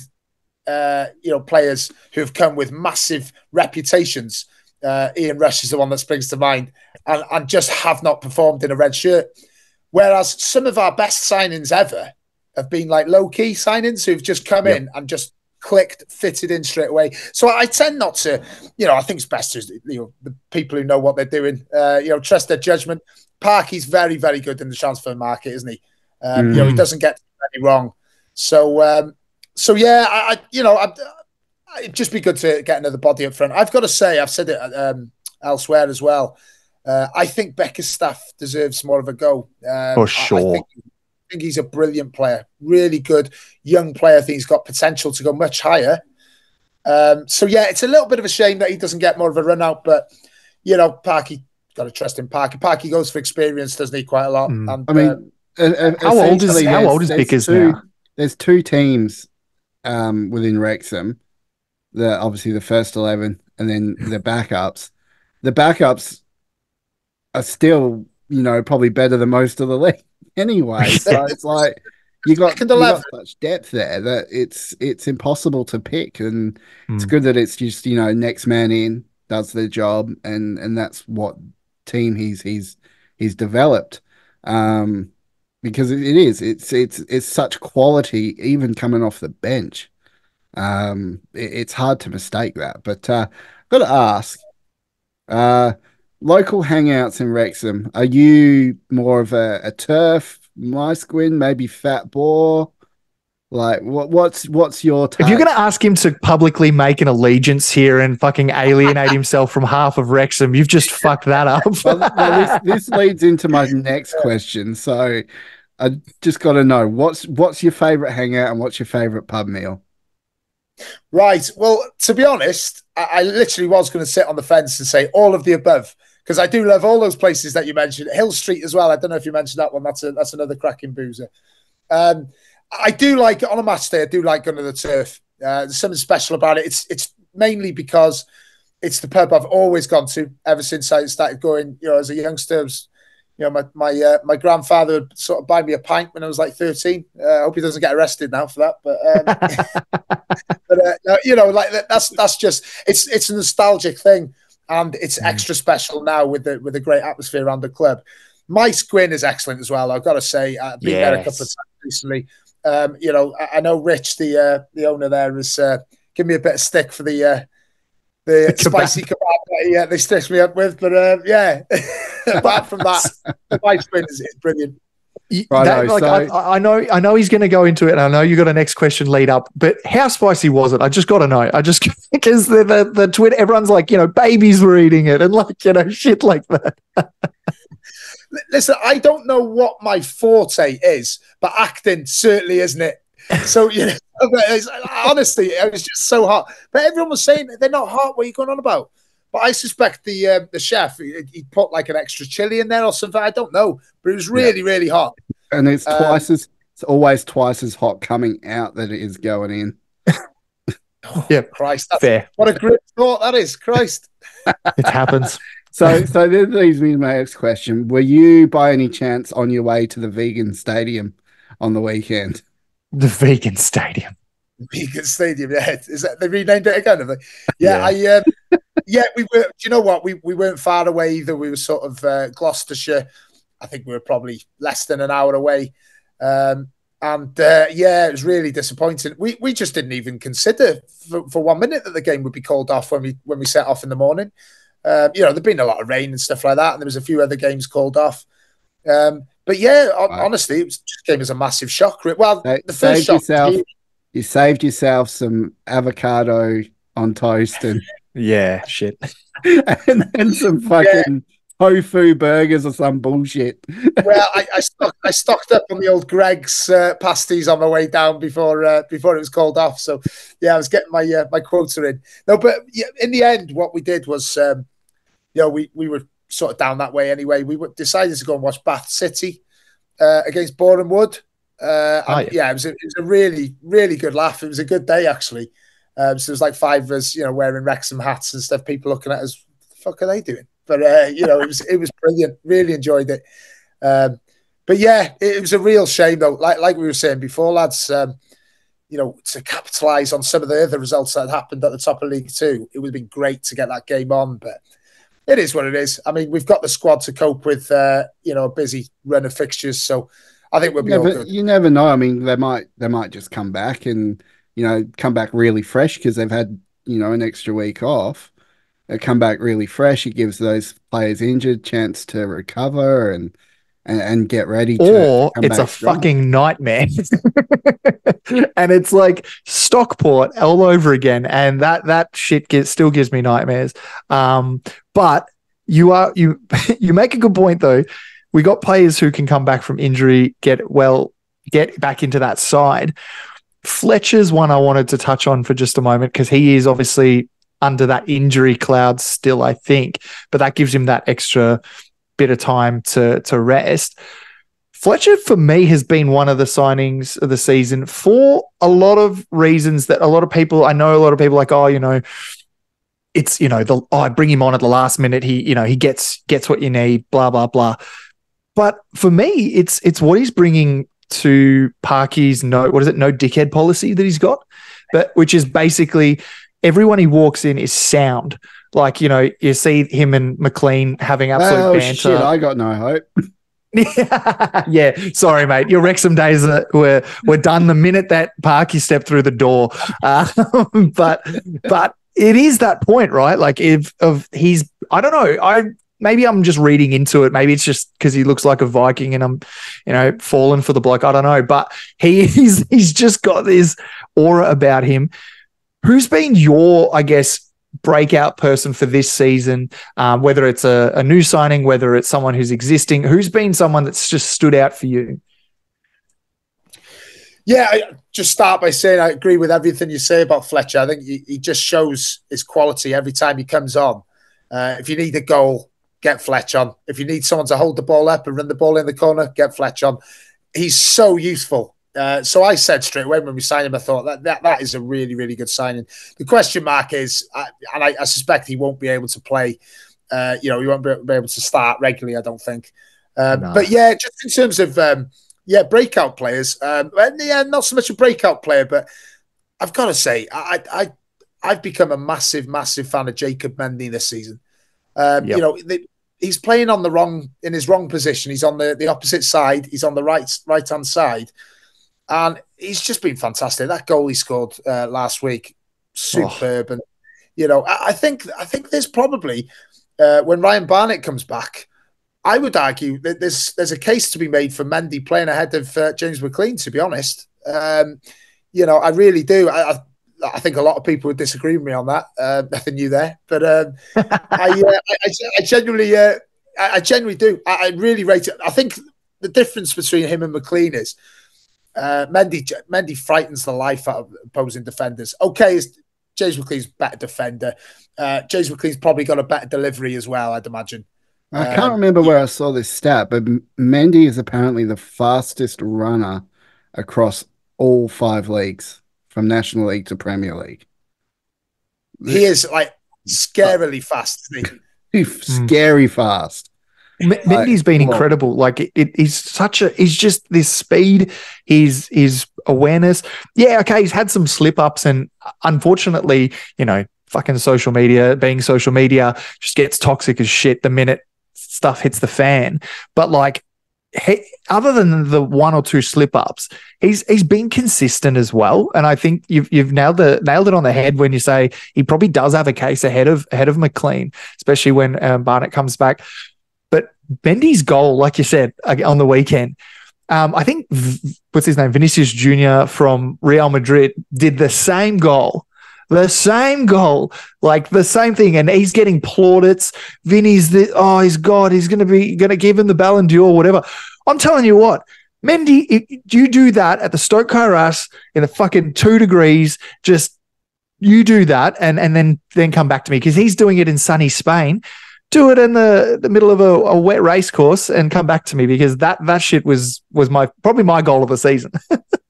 uh, you know players who have come with massive reputations. Uh, Ian Rush is the one that springs to mind, and, and just have not performed in a red shirt. Whereas some of our best signings ever have been like low key signings who've just come yep. in and just clicked, fitted in straight away. So I tend not to, you know, I think it's best to, you know, the people who know what they're doing, uh, you know, trust their judgment. Parky's very, very good in the transfer market, isn't he? Um, mm. You know, he mm. doesn't get any wrong. So, um, so yeah, I, I you know, I, it'd just be good to get another body up front. I've got to say, I've said it um, elsewhere as well. Uh, I think Bickerstaff deserves more of a go. Um, For sure. I, I think think he's a brilliant player, really good young player. I think he's got potential to go much higher. Um, so yeah, it's a little bit of a shame that he doesn't get more of a run out, but you know, Parky got to trust in Parky. Parky goes for experience, doesn't he? Quite a lot. Mm. And, I mean, uh, how old is how old is Bickers now? There's two teams um, within Wrexham. The obviously the first eleven, and then the backups. The backups are still, you know, probably better than most of the league anyway. So it's like you got, you got such depth there that it's it's impossible to pick, and mm. it's good that it's just you know next man in does the job, and and that's what team he's he's he's developed. Um, because it, it is it's it's it's such quality even coming off the bench. Um, it, it's hard to mistake that. But uh, got to ask, uh, local hangouts in Wrexham, are you more of a, a turf, my squin, maybe fat boar? Like what? What's what's your? Type? If you're going to ask him to publicly make an allegiance here and fucking alienate himself from half of Wrexham, you've just fucked that up. well, well, this, this leads into my next question. So, I just got to know what's what's your favorite hangout and what's your favorite pub meal? Right. Well, to be honest, I, I literally was going to sit on the fence and say all of the above because I do love all those places that you mentioned. Hill Street as well. I don't know if you mentioned that one. That's a, that's another cracking boozer. Um, I do like on a match day. I do like under the turf. Uh, there's something special about it. It's it's mainly because it's the pub I've always gone to ever since I started going. You know, as a youngster, was, you know, my my uh, my grandfather would sort of buy me a pint when I was like 13. Uh, I hope he doesn't get arrested now for that. But, um, but uh, you know, like that's that's just it's it's a nostalgic thing and it's mm. extra special now with the with the great atmosphere around the club. My Gwyn is excellent as well. I've got to say, I've been yes. there a couple of times recently. Um, you know, I, I, know Rich, the uh, the owner there, has uh, given me a bit of stick for the uh, the, the spicy kebab that he, uh, they stitched me up with. But uh, yeah, apart from that, my Gwyn is, is brilliant. Right, that, like, so, I, I, know, I know he's going to go into it, and I know you got a next question lead up. But how spicy was it? I just got to know. I just because the, the the Twitter, everyone's like, you know, babies were eating it, and like, you know, shit like that. Listen, I don't know what my forte is, but acting certainly isn't it. So you know, honestly, it was just so hot. But everyone was saying they're not hot. What are you going on about? But I suspect the uh, the chef he, he, put like an extra chili in there or something. I don't know, but it was really yeah. really hot. And it's um, twice as it's always twice as hot coming out than it is going in. oh, yeah, Christ, fair. What a great thought that is, Christ. it happens. So, so this leads me to my next question: Were you, by any chance, on your way to the vegan stadium on the weekend? The vegan stadium. Vegan Stadium. Yeah, is that they renamed it again? Yeah, yeah. I um, yeah we were. Do you know what? We we weren't far away either. We were sort of uh, Gloucestershire. I think we were probably less than an hour away. Um, and uh, yeah, it was really disappointing. We we just didn't even consider for, for, one minute that the game would be called off when we when we set off in the morning. Uh, you know, there'd been a lot of rain and stuff like that, and there was a few other games called off. Um, but yeah, right. honestly, it was, just came as a massive shock. Well, the first shock. Yourself, you saved yourself some avocado on toast and yeah, shit, and then some fucking tofu burgers or some bullshit. well, I, I, stocked, I stocked up on the old Greggs uh, pasties on my way down before uh, before it was called off. So yeah, I was getting my uh, my quota in. No, but yeah, in the end, what we did was, um, you know, we we were sort of down that way anyway. We decided to go and watch Bath City uh, against Boreham Wood. Uh, oh, yeah. yeah, it was, a, it was a really really good laugh. It was a good day actually. Um, so it was like five of us, you know, wearing Wrexham hats and stuff. People looking at us, the fuck are they doing? But uh, you know, it was it was brilliant. Really enjoyed it. Um, but yeah, it, it, was a real shame though. Like like we were saying before, lads. Um, you know, to capitalise on some of the other results that happened at the top of League Two, it would have been great to get that game on. But it is what it is. I mean, we've got the squad to cope with, uh, you know, a busy run of fixtures. So I think we'll be never, good. You never know. I mean, they might they might just come back and you know come back really fresh because they've had you know an extra week off come back really fresh. It gives those players injured chance to recover and and, and get ready. or it's a strong. fucking nightmare, and it's like Stockport all over again, and that that shit gets, still gives me nightmares. Um, but you are you you make a good point though. We got players who can come back from injury, get well, get back into that side. Fletcher's one I wanted to touch on for just a moment because he is obviously under that injury cloud still, I think, but that gives him that extra bit of time to to rest. Fletcher, for me, has been one of the signings of the season for a lot of reasons that a lot of people, I know a lot of people like, oh, you know, it's, you know, the, oh, I bring him on at the last minute. He, you know, he gets, gets what you need, blah, blah, blah. But for me, it's, it's what he's bringing to Parky's no, what is it? No dickhead policy that he's got, but which is basically everyone he walks in is sound. Like, you know, you see him and McLean having absolute oh, banter. Shit, I got no hope. yeah, sorry, mate. Your Wrexham days were were done the minute that Parky stepped through the door. Uh, but but it is that point, right? Like if of he's I don't know. I maybe I'm just reading into it. Maybe it's just because he looks like a Viking and I'm, you know, falling for the bloke. I don't know. But he he's he's just got this aura about him Who's been your, I guess, breakout person for this season? Um, whether it's a, a new signing, whether it's someone who's existing, who's been someone that's just stood out for you? Yeah, I just start by saying I agree with everything you say about Fletcher. I think he, he just shows his quality every time he comes on. Uh, if you need a goal, get Fletch on. If you need someone to hold the ball up and run the ball in the corner, get Fletch on. He's so useful. Uh, so I said straight away when we signed him, I thought that that, that is a really, really good signing. The question mark is, uh, and I, I, suspect he won't be able to play. Uh, you know, he won't be, be, able to start regularly. I don't think. Um, no. But yeah, just in terms of um, yeah, breakout players. Um, yeah, not so much a breakout player, but I've got to say, I, I I've become a massive, massive fan of Jacob Mendy this season. Um, yep. You know, the, he's playing on the wrong in his wrong position. He's on the, the opposite side. He's on the right right hand side, and he's just been fantastic. That goal he scored uh, last week, superb. Oh. And you know, I, I, think I think there's probably uh, when Ryan Barnett comes back, I would argue that there's there's a case to be made for Mendy playing ahead of uh, James McLean. To be honest, um, you know, I really do. I, I, I think a lot of people would disagree with me on that. Uh, nothing new there, but um, I, uh, I, I, genuinely, uh, I, genuinely do. I, I, really rate it. I think the difference between him and McLean is uh, Mendy Mendy frightens the life out of opposing defenders. Okay, James McLean's better defender. Uh, James McLean's probably got a better delivery as well, I'd imagine. I can't um, remember where I saw this stat, but Mendy is apparently the fastest runner across all five leagues, from National League to Premier League. He is like scarily fast. He's hmm. scary fast. M- Mendy's been incredible. Like it, it, he's such a he's just this speed, his his awareness. Yeah, okay, he's had some slip ups, and uh, unfortunately, you know, fucking social media, being social media, just gets toxic as shit the minute stuff hits the fan. But like he, other than the one or two slip ups, he's he's been consistent as well. And I think you've you've nailed the nailed it on the head when you say he probably does have a case ahead of ahead of McLean, especially when um, Barnett comes back. But Mendy's goal, like you said on the weekend, um, I think what's his name, Vinicius Junior from Real Madrid, did the same goal the same goal, like the same thing, and he's getting plaudits. Vinny's the oh, he's God, he's going to be going to give him the Ballon d'Or, whatever. I'm telling you what, Mendy, if you do that at the STōK Cae Ras in the fucking two degrees, just you do that, and and then then come back to me because he's doing it in sunny Spain. Do it in the, the middle of a, a wet race course and come back to me because that that shit was was my probably my goal of the season.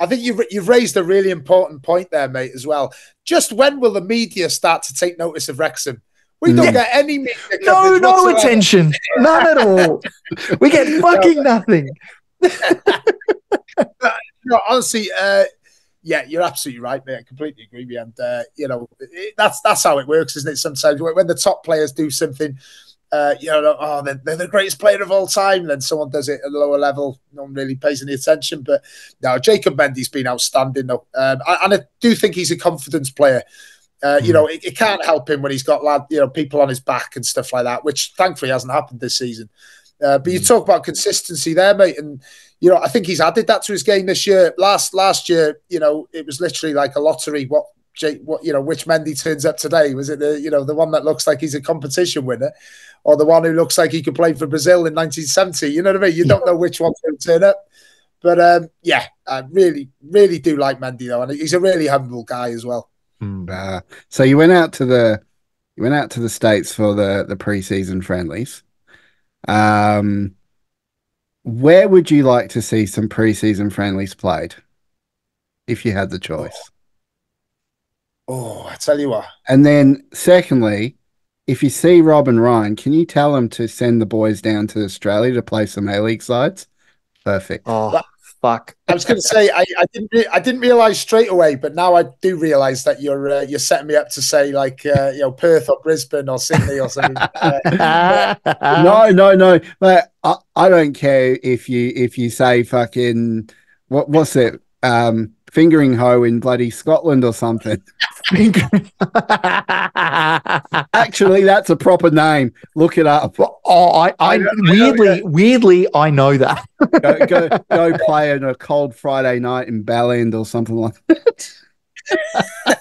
I think you've you've raised a really important point there, mate, as well. Just when will the media start to take notice of Wrexham? We don't get any media No, no whatsoever. attention. None at all. we get fucking nothing. no, honestly, uh, yeah, you're absolutely right, mate. I completely agree with you. And uh, you know, it, that's that's how it works, isn't it? Sometimes when the top players do something uh, you know, oh, they're, they're, the greatest player of all time. Then someone does it at a lower level, no one really pays any attention. But no, Jacob Mendy's been outstanding, though. Um, and I do think he's a confidence player. Uh, mm. You hmm. know, it, it, can't help him when he's got lad, you know, people on his back and stuff like that, which thankfully hasn't happened this season. Uh, but mm. you hmm. talk about consistency there, mate, and you know, I think he's added that to his game this year. Last last year, you know, it was literally like a lottery. What what you know, which Mendy turns up today? Was it the you know the one that looks like he's a competition winner, or the one who looks like he could play for Brazil in 1970? You know what I mean? You don't know which one's going to turn up. But um, yeah, I really, really do like Mendy though, and he's a really humble guy as well. Mm. Uh, so you went out to the you went out to the states for the the preseason friendlies. Um, where would you like to see some preseason friendlies played, if you had the choice? Oh, I tell you what. And then, secondly, if you see Rob and Ryan, can you tell them to send the boys down to Australia to play some A League sides? Perfect. Oh, fuck. I was going to say I, I didn't re- I didn't realize straight away, but now I do realize that you're uh, you're setting me up to say like uh, you know Perth or Brisbane or Sydney or something. Uh, no, no, no. But I, I don't care if you if you say fucking what what's it um Fingringhoe in bloody Scotland or something. Actually, that's a proper name. Look it up. Oh, I, I, weirdly, weirdly, I know that. go, go, go play on a cold Friday night in Ballend or something like that.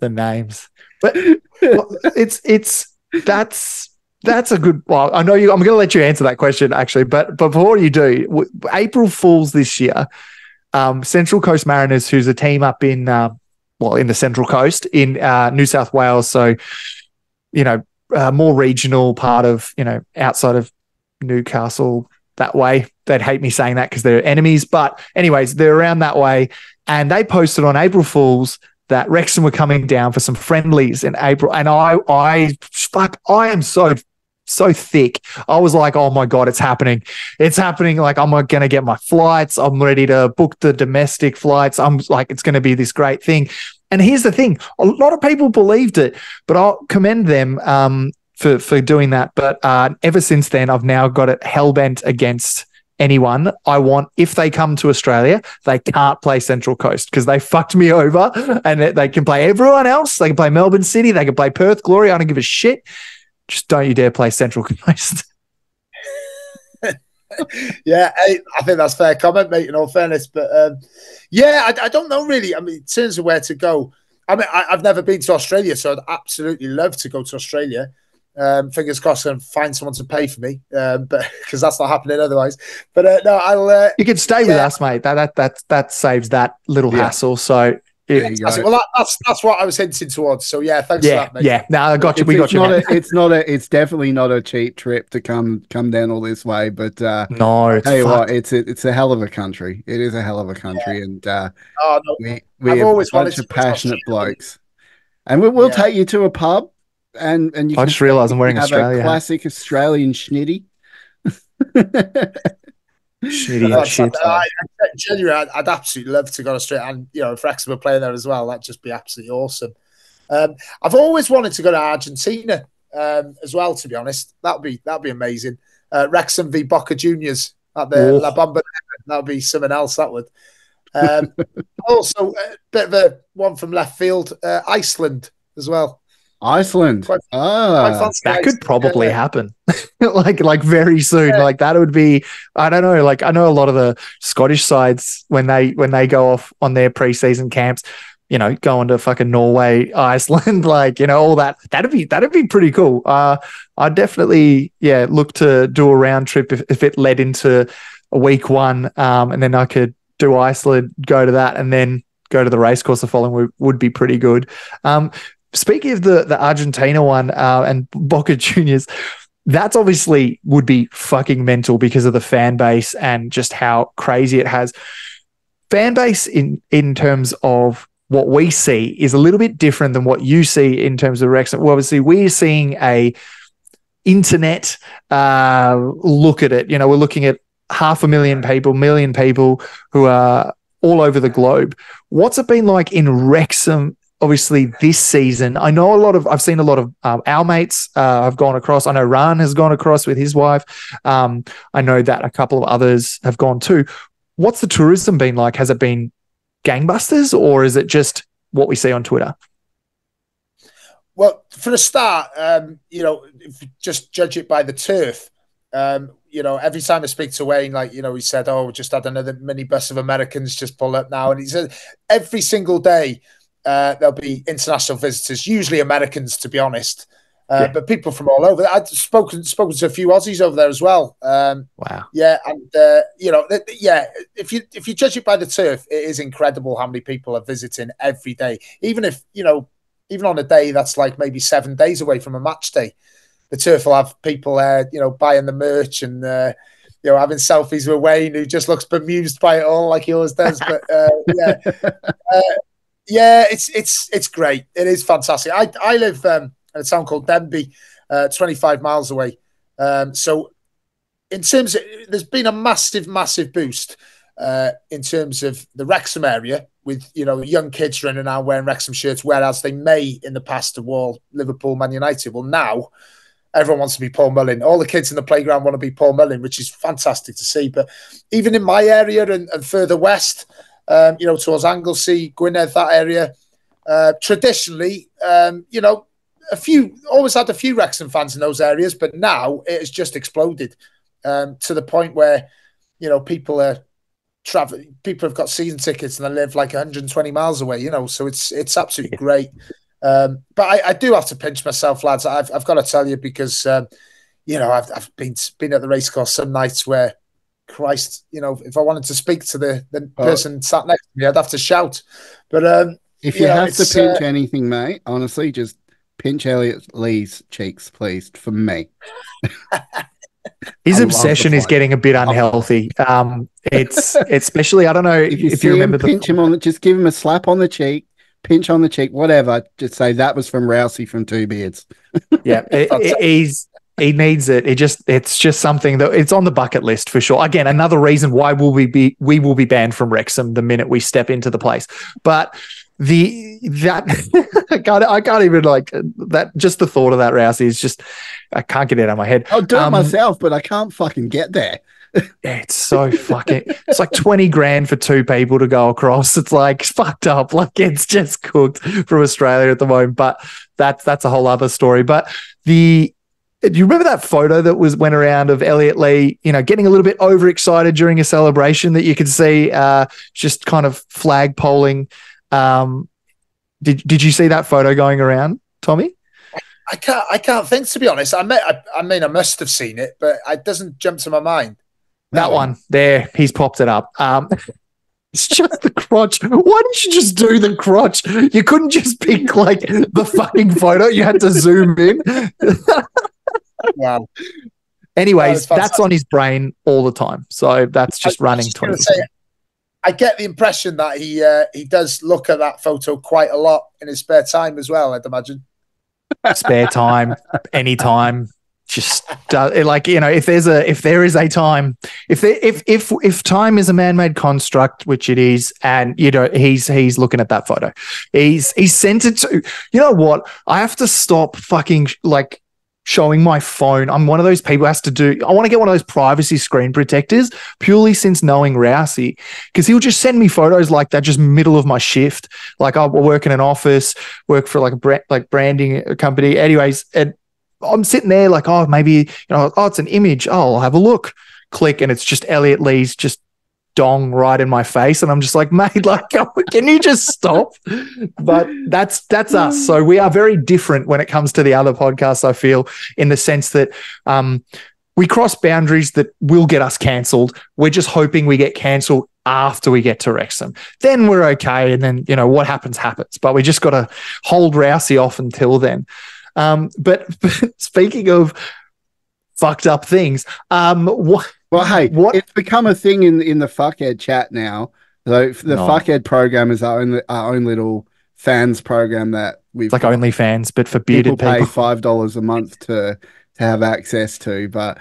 the names, but it's it's that's that's a good. Well, I know you. I'm going to let you answer that question actually, but before you do, April Fools this year um, Central Coast Mariners, who's a team up in, uh, well, in the Central Coast in uh, New South Wales. So, you know, uh, more regional part of, you know, outside of Newcastle that way. They'd hate me saying that because they're enemies. But, anyways, they're around that way. And they posted on April Fools that Wrexham were coming down for some friendlies in April. And I, I, fuck, I am so so thick. I was like, oh my God, it's happening. It's happening. Like, I'm going to get my flights. I'm ready to book the domestic flights. I'm like, it's going to be this great thing. And here's the thing a lot of people believed it, but I'll commend them um, for, for doing that. But uh, ever since then, I've now got it hell bent against anyone. I want, if they come to Australia, they can't play Central Coast because they fucked me over and they can play everyone else. They can play Melbourne City, they can play Perth Glory. I don't give a shit just don't you dare play Central Coast. yeah, I, I, think that's fair comment, mate. In all fairness, but um, yeah, I, I, don't know really. I mean, in terms of where to go, I mean, I, have never been to Australia, so I'd absolutely love to go to Australia. Um, fingers crossed and find someone to pay for me, um, but because that's not happening otherwise. But uh, no, I'll. Uh, you can stay yeah. with us, mate. That that that that saves that little yeah. hassle. So well, that, that's that's what I was hinting towards. So yeah, thanks yeah, for that, mate. Yeah, no, I got you. we got you. Not a, it's not a. It's definitely not a cheap trip to come come down all this way. But uh, no, it's tell you what, it's a, it's a hell of a country. It is a hell of a country, yeah. and uh, oh, no. we we I've always a bunch of passionate blokes, and we, will yeah. take you to a pub. and and you I just realised I'm wearing have Australia a classic Australian schnitty. Shitty That's- shit. I, I, genuinely, I'd, I'd absolutely love to go to Australia, and you know, if Wrexham were playing there as well, that'd just be absolutely awesome. Um, I've always wanted to go to Argentina um, as well. To be honest, that'd be that'd be amazing. Uh, Wrexham v Boca Juniors at the Oh. La Bombonera. That'd be something else. That would. Um, also, a bit of a one from left field, uh, Iceland as well. Iceland. Quite- ah, fancy that could probably Yeah. happen. Like like very soon. Yeah. like that would be i don't know like i know a lot of the scottish sides when they when they go off on their preseason camps you know going to fucking norway iceland like you know all that. That'd be that'd be pretty cool. Uh i'd definitely yeah look to do a round trip if, if it led into a week one um and then i could do iceland go to that and then go to the race course the following week would be pretty good. Um speaking of the the Argentina one uh, and Boca Juniors, that's obviously would be fucking mental because of the fan base and just how crazy it has. Fan base in in terms of what we see is a little bit different than what you see in terms of Wrexham. Well, obviously, we're seeing a internet uh, look at it. You know, we're looking at half a million people, million people who are all over the globe. What's it been like in Wrexham obviously this season. I know a lot of, I've seen a lot of um, our mates uh, have gone across. I know Ran has gone across with his wife. Um, I know that a couple of others have gone too. What's the tourism been like? Has it been gangbusters or is it just what we see on Twitter? Well, for a start, um, you know, if you just judge it by the turf. Um, you know, every time I speak to Wayne, like, you know, he said, Oh, we just had another minibus of Americans just pull up now. And he said every single day uh, there'll be international visitors, usually Americans, to be honest. Uh, Yeah. But people from all over. I've spoken spoken to a few Aussies over there as well. Um, Wow. yeah, and uh, you know, th- yeah. If you if you judge it by the turf, it is incredible how many people are visiting every day. Even if you know, even on a day that's like maybe seven days away from a match day, the turf will have people there, you know, buying the merch and uh, you know having selfies with Wayne, who just looks bemused by it all, like he always does. But uh, yeah, uh, yeah, it's it's it's great. It is fantastic. I I live um, in a town called Denbigh, uh, 25 miles away. Um, so in terms of there's been a massive, massive boost uh, in terms of the Wrexham area with you know young kids running around wearing Wrexham shirts, whereas they may in the past have worn Liverpool, Man United. Well, now everyone wants to be Paul Mullin. All the kids in the playground want to be Paul Mullin, which is fantastic to see. But even in my area and, and further west, um, you know, towards Anglesey, Gwynedd, that area, uh, traditionally, um, you know, a few always had a few Wrexham fans in those areas, but now it has just exploded um, to the point where you know people are traveling. People have got season tickets and they live like 120 miles away. You know, so it's it's absolutely great. Um, but I, I do have to pinch myself, lads. I've I've got to tell you because um, you know I've I've been been at the racecourse some nights where. Christ, you know, if I wanted to speak to the, the Oh. person sat next to me, I'd have to shout. But um, if you Yeah, have to pinch uh, anything, mate, honestly, just pinch Elliot Lee's cheeks, please, for me. His I obsession is getting a bit unhealthy. Um, it's especially, I don't know If you if you remember him, pinch him on the, just give him a slap on the cheek, pinch on the cheek, whatever. Just say that was from Rousey from Two Beards. Yeah, it- it- he's he needs it. It just it's just something that it's on the bucket list for sure. Again, another reason why will we be we will be banned from Wrexham the minute we step into the place. But the that I can't I can't even like that. Just the thought of that Rousey is just I can't get it out of my head. I'll do it Um, myself, but I can't fucking get there. Yeah, it's so fucking. It's like twenty grand for two people to go across. It's like fucked up. Like it's just cooked from Australia at the moment. But that's that's a whole other story. But the do you remember that photo that was went around of Elliot Lee? You know, getting a little bit overexcited during a celebration that you could see, uh, just kind of flag polling. Um, did did you see that photo going around, Tomi? I can't. I can't think to be honest. I may. I, I mean, I must have seen it, but it doesn't jump to my mind. That one there, he's popped it up. Um, it's just the crotch. Why didn't you just do the crotch? You couldn't just pick like the fucking photo. You had to zoom in. Wow. Anyways, was that's on his brain all the time. So that's just I running just say, I get the impression that he uh, he does look at that photo quite a lot in his spare time as well. I'd imagine. spare time, anytime. Just uh, like you know, if there's a if there is a time, if there, if if if time is a man-made construct, which it is, and you know he's he's looking at that photo, he's he's sent it to. You know what? I have to stop fucking like showing my phone. I'm one of those people has to do, I want to get one of those privacy screen protectors purely since knowing Rousey, because he'll just send me photos like that, just middle of my shift. Like I'll work in an office, work for like a brand, like branding company. Anyways, and I'm sitting there like, oh, maybe, you know, oh, it's an image. Oh, I'll have a look. Click, and it's just Elliot Lee's just dong right in my face and i'm just like mate like can you just stop but that's that's us so we are very different when it comes to the other podcasts i feel in the sense that um we cross boundaries that will get us cancelled we're just hoping we get cancelled after we get to Wrexham. Then we're okay. And then, you know, what happens, happens. But we just got to hold Rousey off until then. Um, but, but speaking of fucked up things, um, what well, hey, what? it's become a thing in in the fuckhead chat now. So the no. fuckhead program is our own our own little fans program that we've it's like OnlyFans, but for bearded people, people. pay five dollars a month to to have access to. But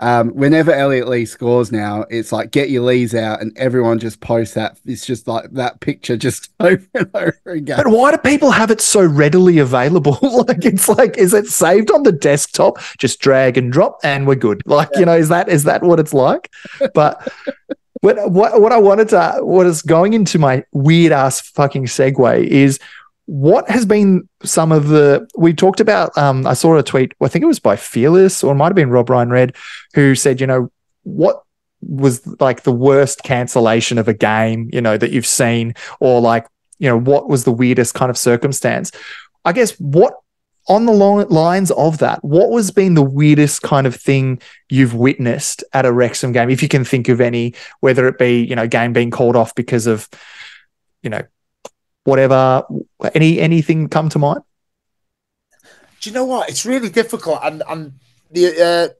um, whenever Elliot Lee scores now, it's like get your Lees out, and everyone just posts that. It's just like that picture just over and over again. But why do people have it so readily available? like it's like, is it saved on the desktop? Just drag and drop, and we're good. Like yeah. you know, is that is that what it's like? But. what, what what I wanted to what is going into my weird ass fucking segue is what has been some of the we talked about um, i saw a tweet i think it was by fearless or it might have been rob ryan red who said you know what was like the worst cancellation of a game you know that you've seen or like you know what was the weirdest kind of circumstance? I guess what on the long lines of that what was been the weirdest kind of thing you've witnessed at a wrexham game if you can think of any whether it be you know game being called off because of you know whatever? Any anything come to mind? Do you know what? It's really difficult, and and the uh,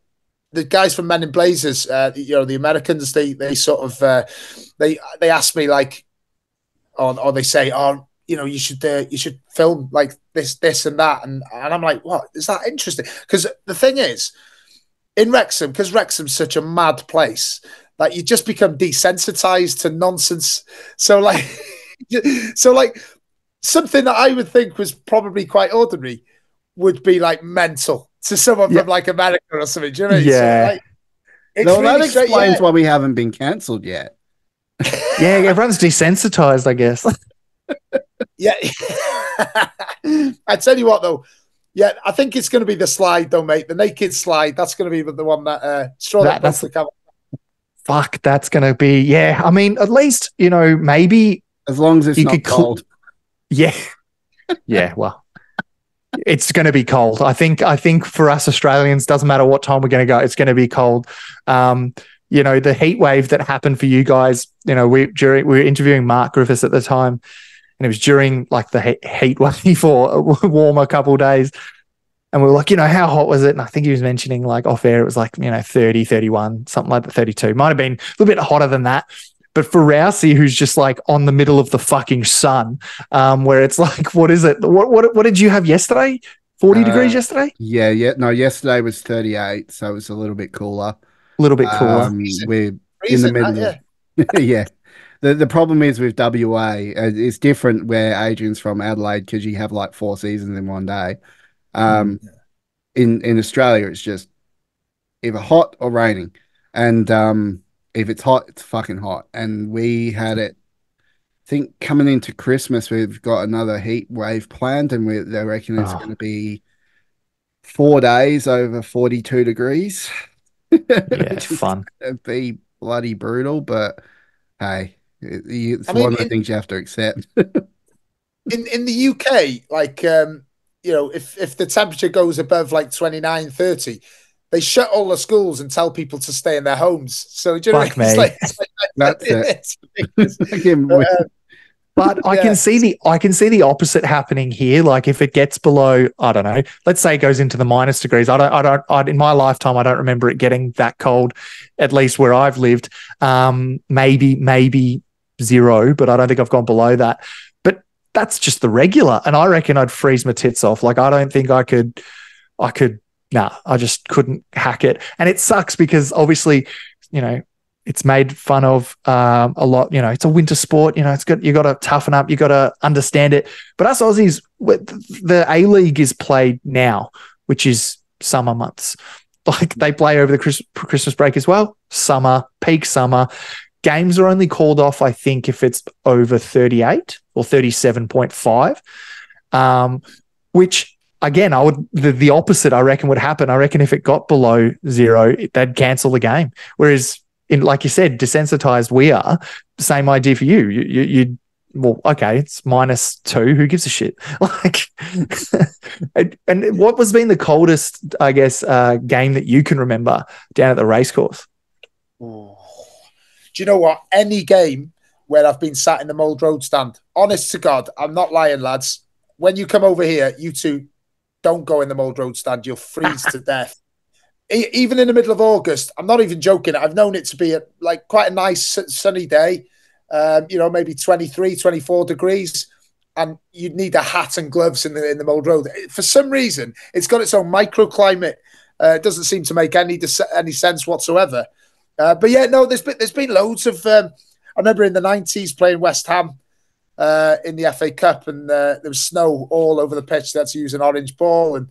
the guys from Men in Blazers, uh, you know, the Americans, they they sort of uh, they they ask me like, or, or they say, oh, you know, you should uh, you should film like this this and that, and and I'm like, what is that interesting? Because the thing is, in Wrexham, because Wrexham's such a mad place, like you just become desensitized to nonsense. So like. so like something that I would think was probably quite ordinary would be like mental to someone yeah. from like America or something. Do you know? Yeah. So, like, no, really that explains yeah. why we haven't been cancelled yet. yeah, everyone's desensitized, I guess. yeah. I tell you what, though. Yeah, I think it's going to be the slide, though, mate. The naked slide. That's going to be the one that uh, straw that, that's the cover. Fuck, that's going to be yeah. I mean, at least you know maybe as long as it's you not cold. Cl- yeah. yeah. Well, it's going to be cold. I think. I think for us Australians, doesn't matter what time we're going to go. It's going to be cold. Um, you know, the heat wave that happened for you guys. You know, we during we were interviewing Mark Griffiths at the time, and it was during like the heat wave for a warmer couple days. And we were like, you know, how hot was it? And I think he was mentioning like off air, it was like, you know, 30, 31, something like that, 32. Might have been a little bit hotter than that. But for Rousey, who's just like on the middle of the fucking sun, um, where it's like, what is it? What what what did you have yesterday? 40 uh, degrees yesterday? Yeah, yeah. No, yesterday was 38, so it was a little bit cooler. A little bit cooler. Um, we're in the middle. That, yeah. yeah. The, the problem is with WA, uh, it's different where Adrian's from Adelaide because you have like four seasons in one day. Um, mm, in in Australia, it's just either hot or raining, and um, if it's hot, it's fucking hot. And we had it. I think coming into Christmas, we've got another heat wave planned, and we they reckon it's oh. going to be four days over forty-two degrees. Yeah, fun. It'd be bloody brutal, but hey, it's I mean, one of the things you have to accept. in in the UK, like um, you know, if if the temperature goes above like 29, 30, they shut all the schools and tell people to stay in their homes. So do you know, it's like, it's like, that's it. but, uh, but I can see the I can see the opposite happening here. Like if it gets below, I don't know, let's say it goes into the minus degrees. I don't, I don't, I, in my lifetime, I don't remember it getting that cold, at least where I've lived. Um, maybe, maybe zero, but I don't think I've gone below that. But that's just the regular. And I reckon I'd freeze my tits off. Like I don't think I could, I could. Nah, I just couldn't hack it, and it sucks because obviously, you know, it's made fun of um, a lot. You know, it's a winter sport. You know, it's got you got to toughen up. You got to understand it. But us Aussies, the A League is played now, which is summer months. Like they play over the Christmas break as well. Summer, peak summer. Games are only called off, I think, if it's over 38 or 37.5, um, which again, I would the, the opposite. I reckon would happen. I reckon if it got below zero, they'd cancel the game. Whereas, in like you said, desensitized we are. Same idea for you. You you you'd well, okay, it's minus two. Who gives a shit? Like, and, what was been the coldest, I guess, uh, game that you can remember down at the racecourse? Do you know what? Any game where I've been sat in the Mold Road stand, honest to God, I'm not lying, lads. When you come over here, you two don't go in the Mold Road stand. You'll freeze to death. Even in the middle of August, I'm not even joking. I've known it to be a, like quite a nice sunny day um, you know, maybe 23, 24 degrees, and you'd need a hat and gloves in the in the mold road. For some reason, it's got its own microclimate. Uh, it doesn't seem to make any any sense whatsoever. Uh, but yeah, no, there's been there's been loads of. Um, I remember in the '90s playing West Ham uh, in the FA Cup, and uh, there was snow all over the pitch. That's use an orange ball, and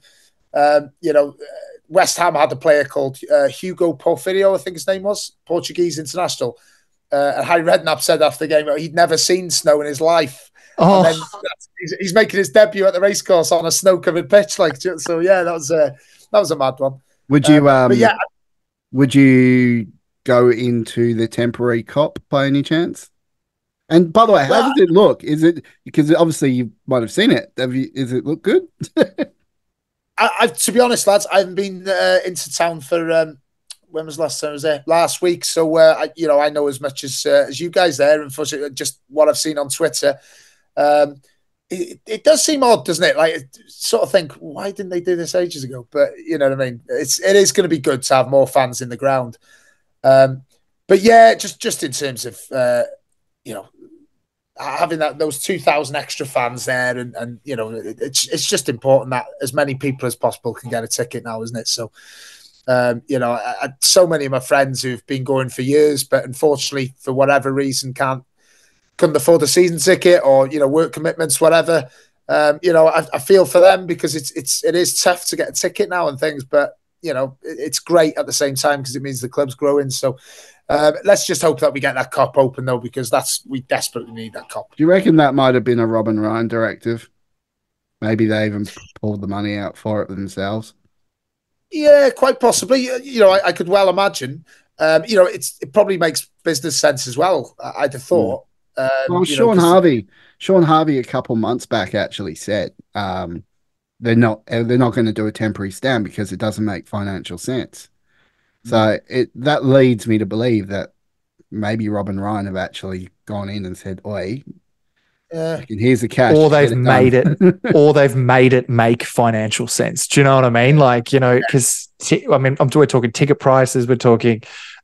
um, you know, West Ham had a player called uh, Hugo Porfirio, I think his name was, Portuguese international uh, and Harry Redknapp said after the game he'd never seen snow in his life. Oh. And then he's, he's, making his debut at the racecourse on a snow-covered pitch. Like so, yeah, that was a that was a mad one. Would you? Um, um yeah, would you go into the temporary Kop by any chance? And by the way, how does it look? Is it because obviously you might have seen it? Have you? Is it look good? I, I, to be honest, lads, I haven't been uh, into town for um, when was last time I was there? Last week. So uh, I, you know, I know as much as uh, as you guys there, and for just what I've seen on Twitter. Um, it, it, does seem odd, doesn't it? Like, sort of think, why didn't they do this ages ago? But you know what I mean. It's it is going to be good to have more fans in the ground. Um, but yeah, just just in terms of uh, you know having that those two thousand extra fans there, and and you know it's it's just important that as many people as possible can get a ticket now, isn't it? So um, you know, I, I, so many of my friends who've been going for years, but unfortunately, for whatever reason, can't couldn't afford a season ticket or you know work commitments, whatever. Um, you know, I, I, feel for them because it's it's it is tough to get a ticket now and things, but you know, it, it's great at the same time because it means the club's growing. So um, let's just hope that we get that Kop open though, because that's we desperately need that Kop. Do you reckon that might have been a Rob and Ryan directive? Maybe they even pulled the money out for it themselves. Yeah, quite possibly. You know, I, I could well imagine. Um, you know, it's it probably makes business sense as well. I'd have thought. Mm. Um, well, Shaun know, Harvey, Shaun Harvey, a couple months back actually said um, they're not they're not going to do a temporary stand because it doesn't make financial sense. So it that leads me to believe that maybe Rob and Ryan have actually gone in and said, "Oi, yeah. here's the cash. Or they've made it, or they've made it make financial sense. Do you know what I mean? Like, you know, because t- I mean, I'm we're talking ticket prices, we're talking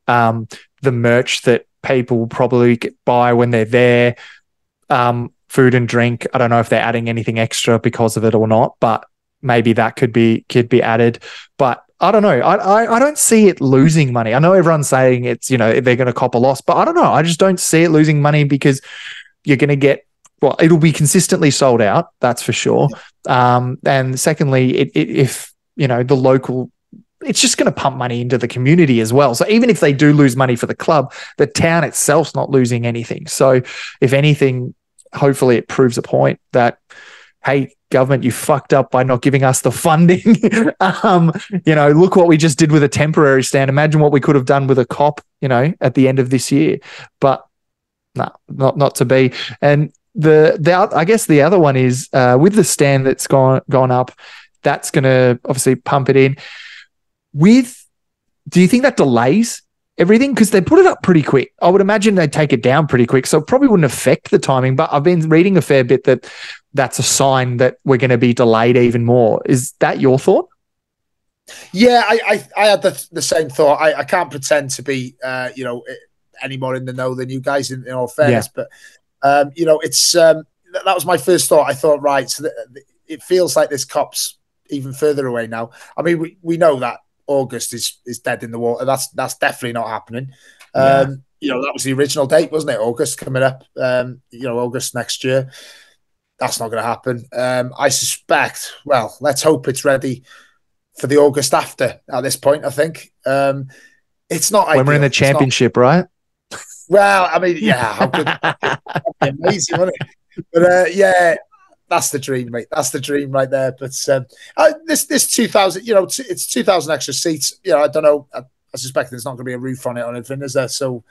um, the merch that people will probably buy when they're there, um, food and drink. I don't know if they're adding anything extra because of it or not, but maybe that could be could be added. But I don't know. I, I, I don't see it losing money. I know everyone's saying it's you know they're going to cop a loss, but I don't know. I just don't see it losing money because you're going to get well, it'll be consistently sold out, that's for sure. Um, and secondly, it, it, if you know the local, it's just going to pump money into the community as well. So even if they do lose money for the club, the town itself's not losing anything. So if anything, hopefully it proves a point that hey, government, you fucked up by not giving us the funding. um, you know, look what we just did with a temporary stand. Imagine what we could have done with a Kop, you know, at the end of this year. But no, not not to be. And the the I guess the other one is uh, with the stand that's gone gone up, that's going to obviously pump it in. With, do you think that delays everything because they put it up pretty quick? I would imagine they'd take it down pretty quick, so it probably wouldn't affect the timing. But I've been reading a fair bit that that's a sign that we're going to be delayed even more. Is that your thought? Yeah, I I, I had the, the same thought. I, I can't pretend to be uh, you know any more in the know than you guys in, in all fairness, yeah. but um, you know, it's um, that was my first thought. I thought, right, so it feels like this Kop's even further away now. I mean, we, we know that August is is dead in the water. That's that's definitely not happening. Yeah. Um, you know, that was the original date, wasn't it? August coming up. Um, you know, August next year. That's not going to happen. Um, I suspect. Well, let's hope it's ready for the August after. At this point, I think um, it's not. When ideal. we're in the championship, not... right? Well, I mean, yeah, how good, amazing, wasn't it? But uh, yeah, that's the dream, mate. That's the dream right there. But um, this this two thousand, you know, t- it's two thousand extra seats. You know, I don't know. I, I suspect there's not going to be a roof on it or anything, is there? So,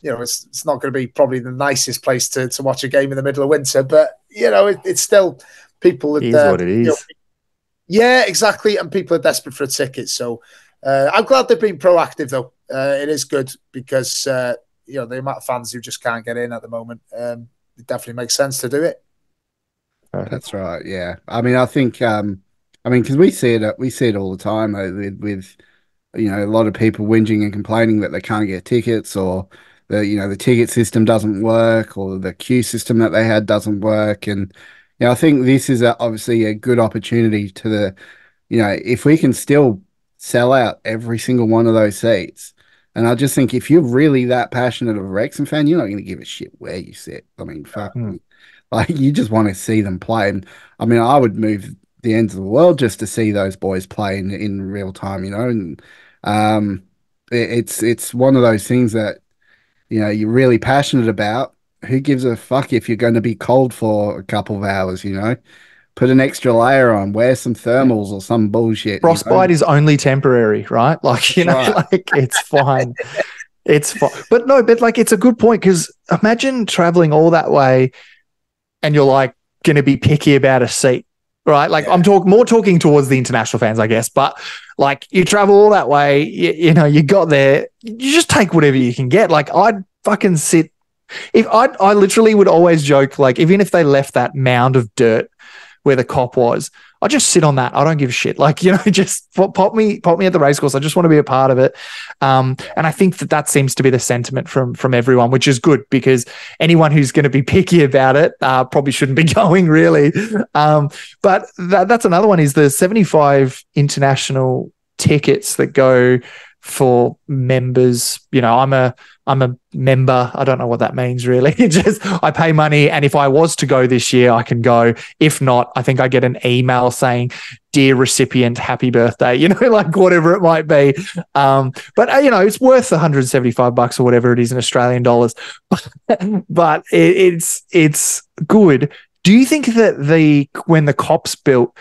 you know, it's it's not going to be probably the nicest place to, to watch a game in the middle of winter. But you know, it, it's still people. It is uh, what it is. Know, yeah, exactly. And people are desperate for a ticket. So uh, I'm glad they've been proactive, though. Uh, it is good because uh, you know the amount of fans who just can't get in at the moment. Um, it definitely makes sense to do it. That's right. Yeah. I mean, I think, um, I mean, because we see it, we see it all the time uh, with, with, you know, a lot of people whinging and complaining that they can't get tickets or the, you know, the ticket system doesn't work or the queue system that they had doesn't work. And, you know, I think this is a, obviously a good opportunity to the, you know, if we can still sell out every single one of those seats, and I just think if you're really that passionate of a Wrexham fan, you're not going to give a shit where you sit. I mean, fuck, mm. Like you just want to see them play. And I mean, I would move the ends of the world just to see those boys play in, in real time, you know. And um, it, it's it's one of those things that you know you're really passionate about. Who gives a fuck if you're going to be cold for a couple of hours, you know? put an extra layer on, wear some thermals or some bullshit. Frostbite you know? is only temporary, right? Like, you know, right. like it's fine. it's fine. But no, but like it's a good point because imagine traveling all that way and you're like going to be picky about a seat, right? Like yeah. I'm talking more talking towards the international fans, I guess, but like you travel all that way, you, you know, you got there, you just take whatever you can get. Like I'd fucking sit if I I literally would always joke like even if they left that mound of dirt where the Kop was. I just sit on that. I don't give a shit. Like, you know, just pop me, pop me at the racecourse. I just want to be a part of it. Um, and I think that that seems to be the sentiment from, from everyone, which is good because anyone who's going to be picky about it, uh, probably shouldn't be going really. Um, but that, that's another one is the 75 international tickets that go for members. You know, I'm a I'm a member. I don't know what that means really. just I pay money, and if I was to go this year, I can go. If not, I think I get an email saying, "Dear recipient, happy birthday." You know, like whatever it might be. Um, but uh, you know, it's worth 175 bucks or whatever it is in Australian dollars. but it, it's it's good. Do you think that the when the Kop's built?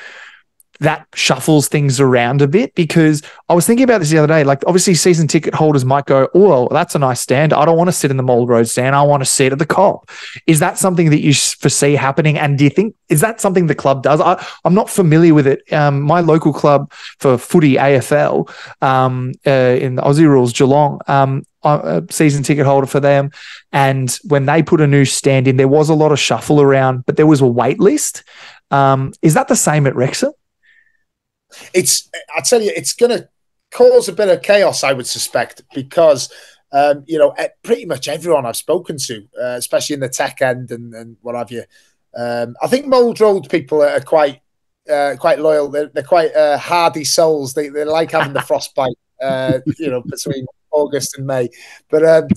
That shuffles things around a bit because I was thinking about this the other day. Like, obviously, season ticket holders might go, Oh, well, that's a nice stand. I don't want to sit in the Mold Road stand. I want to sit at the Kop. Is that something that you foresee happening? And do you think, is that something the club does? I, am not familiar with it. Um, my local club for footy, AFL, um, uh, in the Aussie rules, Geelong, um, a season ticket holder for them. And when they put a new stand in, there was a lot of shuffle around, but there was a wait list. Um, is that the same at Wrexham? It's I tell you, it's going to cause a bit of chaos, I would suspect, because um, you know pretty much everyone I've spoken to, uh, especially in the tech end and, and what have you. Um, I think Mold Road people are quite uh, quite loyal. They're, they're quite uh, hardy souls. They, they like having the frostbite, uh, you know, between August and May. But um,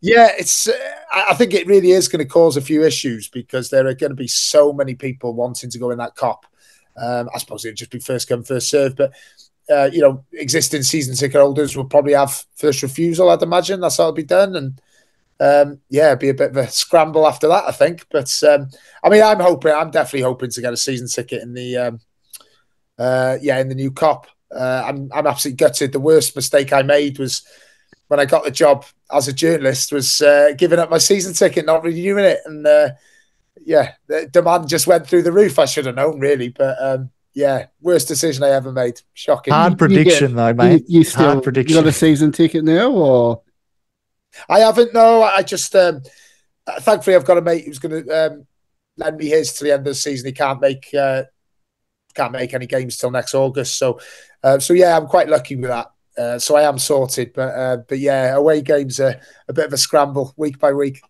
yeah, it's. Uh, I think it really is going to cause a few issues because there are going to be so many people wanting to go in that Kop. Um, I suppose it'd just be first come, first serve. But uh, you know, existing season ticket holders will probably have first refusal. I'd imagine that's how it'll be done, and um, yeah, it'd be a bit of a scramble after that. I think, but um, I mean, I'm hoping, I'm definitely hoping to get a season ticket in the um, uh, yeah in the new Kop. Uh, I'm I'm absolutely gutted. The worst mistake I made was when I got the job as a journalist was uh, giving up my season ticket, not renewing it, and uh, yeah, the demand just went through the roof. I should have known, really, but um, yeah, worst decision I ever made. Shocking. Hard prediction, you get, though, mate. You, you still Hard prediction. You got a season ticket now, or I haven't. No, I just um, thankfully I've got a mate who's going to um, lend me his to the end of the season. He can't make uh, can't make any games till next August, so uh, so yeah, I'm quite lucky with that. Uh, so I am sorted, but uh, but yeah, away games are a bit of a scramble week by week.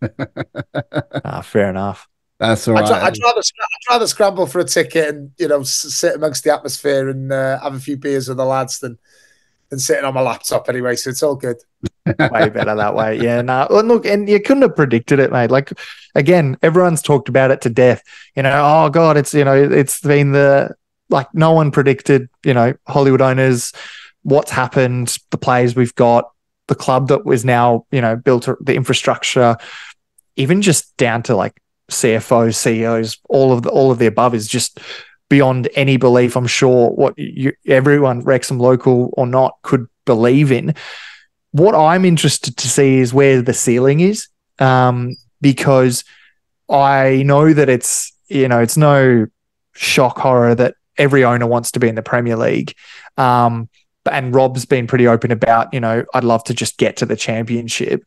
ah, fair enough. That's all right. I'd, I'd, rather, I'd rather scramble for a ticket and you know sit amongst the atmosphere and uh, have a few beers with the lads than than sitting on my laptop anyway. So it's all good. way better that way. Yeah. No. Nah. look, and you couldn't have predicted it, mate. Like again, everyone's talked about it to death. You know, oh god, it's you know, it's been the like no one predicted. You know, Hollywood owners, what's happened, the players we've got, the club that was now you know built the infrastructure, even just down to like CFOs, CEOs, all of the all of the above is just beyond any belief. I'm sure what you, everyone, Wrexham local or not, could believe in. What I'm interested to see is where the ceiling is, um, because I know that it's you know it's no shock horror that every owner wants to be in the Premier League. Um, and Rob's been pretty open about, you know, I'd love to just get to the championship.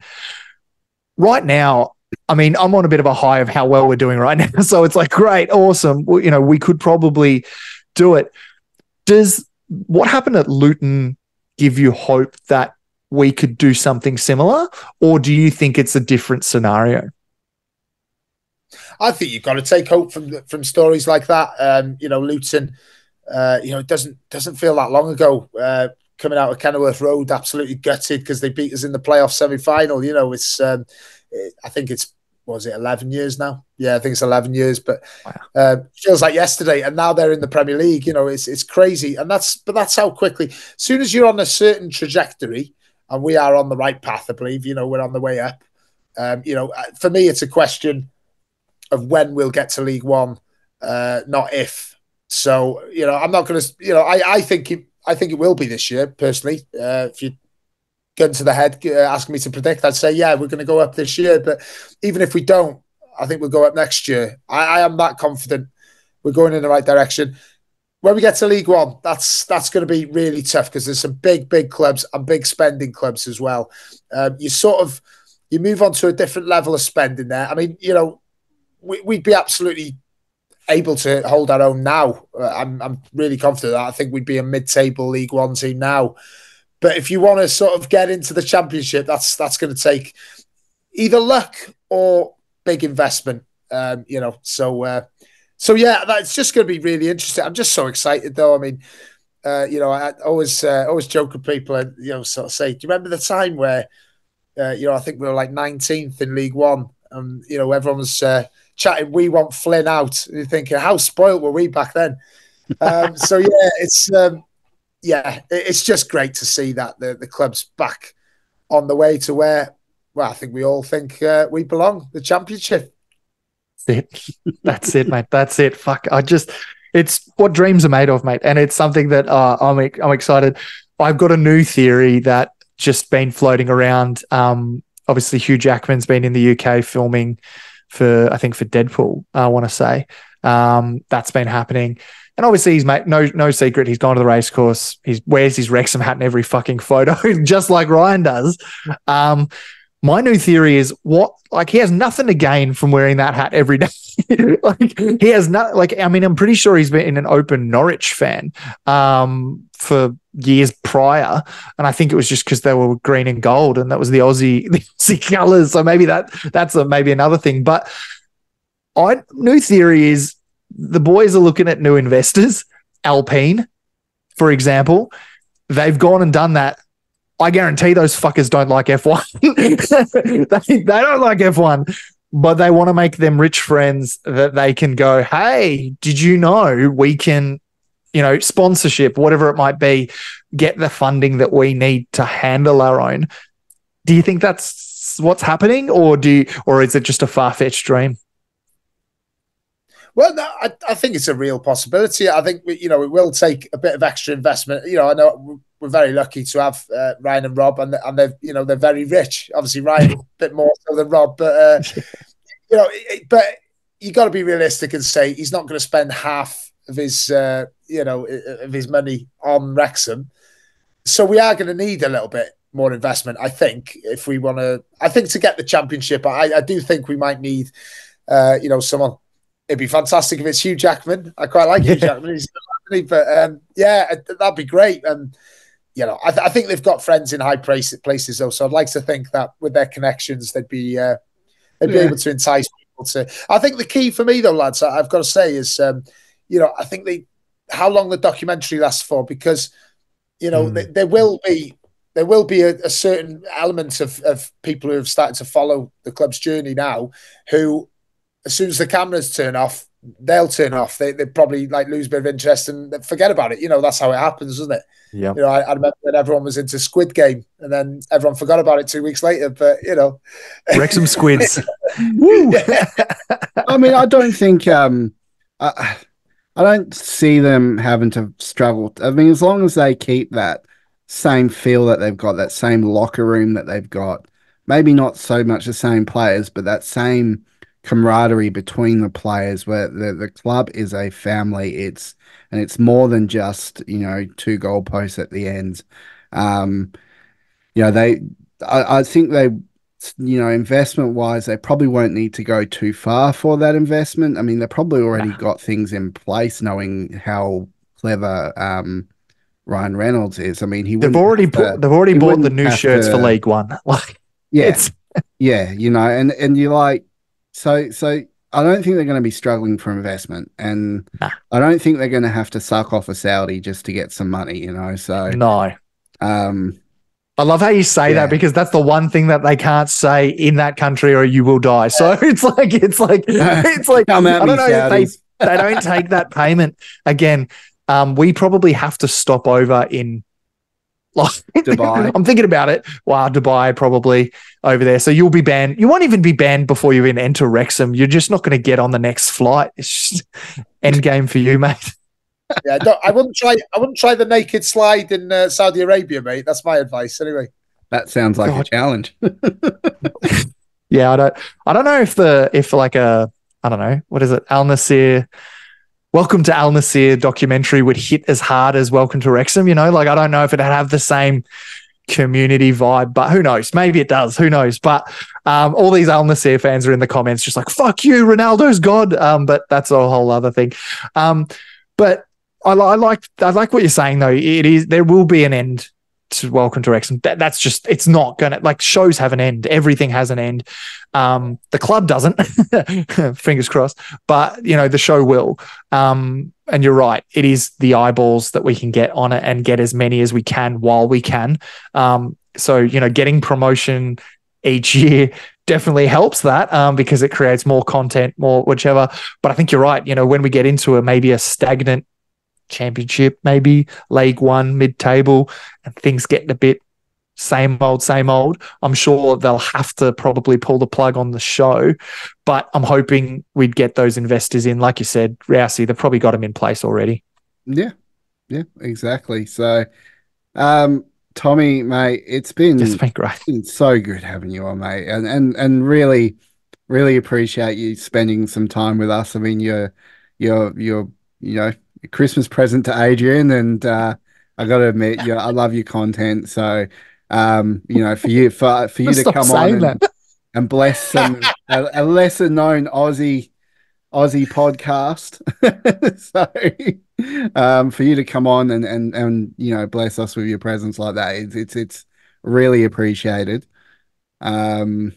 Right now, I mean, I'm on a bit of a high of how well we're doing right now. So it's like, great, awesome. Well, you know, we could probably do it. Does what happened at Luton give you hope that we could do something similar? Or do you think it's a different scenario? I think you've got to take hope from from stories like that. Um, you know, Luton, uh, you know, it doesn't doesn't feel that long ago. Uh, coming out of Kenilworth Road, absolutely gutted because they beat us in the playoff semi final. You know, it's um, I think it's was it 11 years now? Yeah, I think it's 11 years, but wow. uh, feels like yesterday. And now they're in the Premier League. You know, it's it's crazy, and that's but that's how quickly. As soon as you're on a certain trajectory, and we are on the right path, I believe. You know, we're on the way up. Um, you know, uh, for me, it's a question of when we'll get to League One, uh, not if. So you know, I'm not going to. You know, I I think it, I think it will be this year personally. Uh, if you gun to the head uh, asking me to predict, I'd say, yeah, we're going to go up this year. But even if we don't, I think we'll go up next year. I, I am that confident we're going in the right direction. When we get to League One, that's that's going to be really tough because there's some big, big clubs and big spending clubs as well. Um, you sort of you move on to a different level of spending there. I mean, you know, we, would be absolutely able to hold our own now. Uh, I'm I'm really confident that I think we'd be a mid-table League One team now. But if you want to sort of get into the championship, that's that's going to take either luck or big investment. Um, you know, so uh, so yeah, that's just going to be really interesting. I'm just so excited, though. I mean, uh, you know, I always uh, always joke with people, and you know, sort of say, do you remember the time where, uh, you know, I think we were like 19th in League One, and you know, everyone was uh, chatting, we want Flynn out. And you're thinking, how spoiled were we back then? Um, so yeah, it's um, yeah, it's just great to see that the, the club's back on the way to where, well, I think we all think uh, we belong, the championship. That's it. That's it, mate. That's it. Fuck. I just, it's what dreams are made of, mate. And it's something that uh, I'm, I'm excited. I've got a new theory that just been floating around. Um, obviously, Hugh Jackman's been in the UK filming for, I think, for Deadpool, I want to say. Um, that's been happening. And obviously, he's made no no secret. He's gone to the racecourse. He wears his Wrexham hat in every fucking photo, just like Ryan does. Um, my new theory is what like he has nothing to gain from wearing that hat every day. like he has not like I mean I'm pretty sure he's been an open Norwich fan um, for years prior, and I think it was just because they were green and gold, and that was the Aussie the Aussie colours. So maybe that that's a, maybe another thing. But I new theory is the boys are looking at new investors, Alpine, for example. They've gone and done that. I guarantee those fuckers don't like F1. they, they don't like F1, but they want to make them rich friends that they can go, hey, did you know we can, you know, sponsorship, whatever it might be, get the funding that we need to handle our own. Do you think that's what's happening, or do you, or is it just a far fetched dream? Well, no, I, I, think it's a real possibility. I think you know it will take a bit of extra investment. You know, I know we're very lucky to have uh, Ryan and Rob, and and they're you know they're very rich. Obviously, Ryan a bit more so than Rob, but uh, you know, but you got to be realistic and say he's not going to spend half of his uh, you know of his money on Wrexham. So we are going to need a little bit more investment, I think, if we want to. I think to get the championship, I, I do think we might need, uh, you know, someone it'd be fantastic if it's Hugh Jackman. I quite like yeah. Hugh Jackman. He's but um, yeah, that'd be great. And you know, I, th- I, think they've got friends in high places though, so I'd like to think that with their connections, they'd be uh, they'd be able to entice people to. I think the key for me, though, lads, I've got to say is, um, you know, I think they how long the documentary lasts for because, you know, Mm. th- there will be there will be a, a certain element of, of people who have started to follow the club's journey now, who, as soon as the cameras turn off, they'll turn off. They they probably like lose a bit of interest and forget about it. You know, that's how it happens, isn't it? Yeah. You know, I, I remember when everyone was into Squid Game, and then everyone forgot about it two weeks later. But you know, Wrexham Squids. Woo. I mean, I don't think um, I, I don't see them having to struggle. I mean, as long as they keep that same feel that they've got, that same locker room that they've got, maybe not so much the same players, but that same camaraderie between the players, where the the club is a family. It's and it's more than just you know two goalposts at the end. Um, you know, they. I, I think they you know, investment wise, they probably won't need to go too far for that investment. I mean, they probably already Nah. got things in place, knowing how clever um, Ryan Reynolds is. I mean, he They've already to- bought, they've already bought the new shirts for League One. Like yeah, it's yeah, you know, and and you like so so. I don't think they're going to be struggling for investment, and Nah. I don't think they're going to have to suck off a Saudi just to get some money. You know, so no. um, I love how you say Yeah. that because that's the one thing that they can't say in that country or you will die. So it's like it's like it's like I don't know if they they don't take that payment again. Um, we probably have to stop over in like Dubai. I'm thinking about it. Wow, Dubai probably over there. So you'll be banned. You won't even be banned before you even enter Wrexham. You're just not going to get on the next flight. It's just end game for you, mate. yeah, don't, I wouldn't try. I wouldn't try the naked slide in uh, Saudi Arabia, mate. That's my advice, anyway. That sounds like a challenge. Yeah, I don't. I don't know if the if like a I don't know what is it Al Nassr. Welcome to Al Nassr documentary would hit as hard as Welcome to Wrexham. You know, like I don't know if it'd have the same community vibe, but who knows? Maybe it does. Who knows? But um, all these Al Nassr fans are in the comments just like "fuck you, Ronaldo's god." Um, but that's a whole other thing. Um, but I, I like I like what you're saying though. It is there will be an end to Welcome to Wrexham. That, that's just it's not gonna like shows have an end. Everything has an end. Um, the club doesn't. Fingers crossed. But you know the show will. Um, and you're right. It is the eyeballs that we can get on it and get as many as we can while we can. Um, so you know, getting promotion each year definitely helps that um, because it creates more content, more whichever. But I think you're right. You know, when we get into a maybe a stagnant championship, maybe League One, mid-table, and things getting a bit same old, same old. I'm sure they'll have to probably pull the plug on the show, but I'm hoping we'd get those investors in. Like you said, Rousey, they've probably got them in place already. Yeah, yeah, exactly. So, um, Tomi, mate, it's been It's been great. it's been so good having you on, mate, and and and really, really appreciate you spending some time with us. I mean, you're you're you're you know Christmas present to Adrian, and uh, I got to admit, you I love your content. So, um, you know, for you for for you to come on and, and bless some a, a lesser known Aussie Aussie podcast. so um for you to come on and and and you know bless us with your presence like that, it's it's it's really appreciated. Um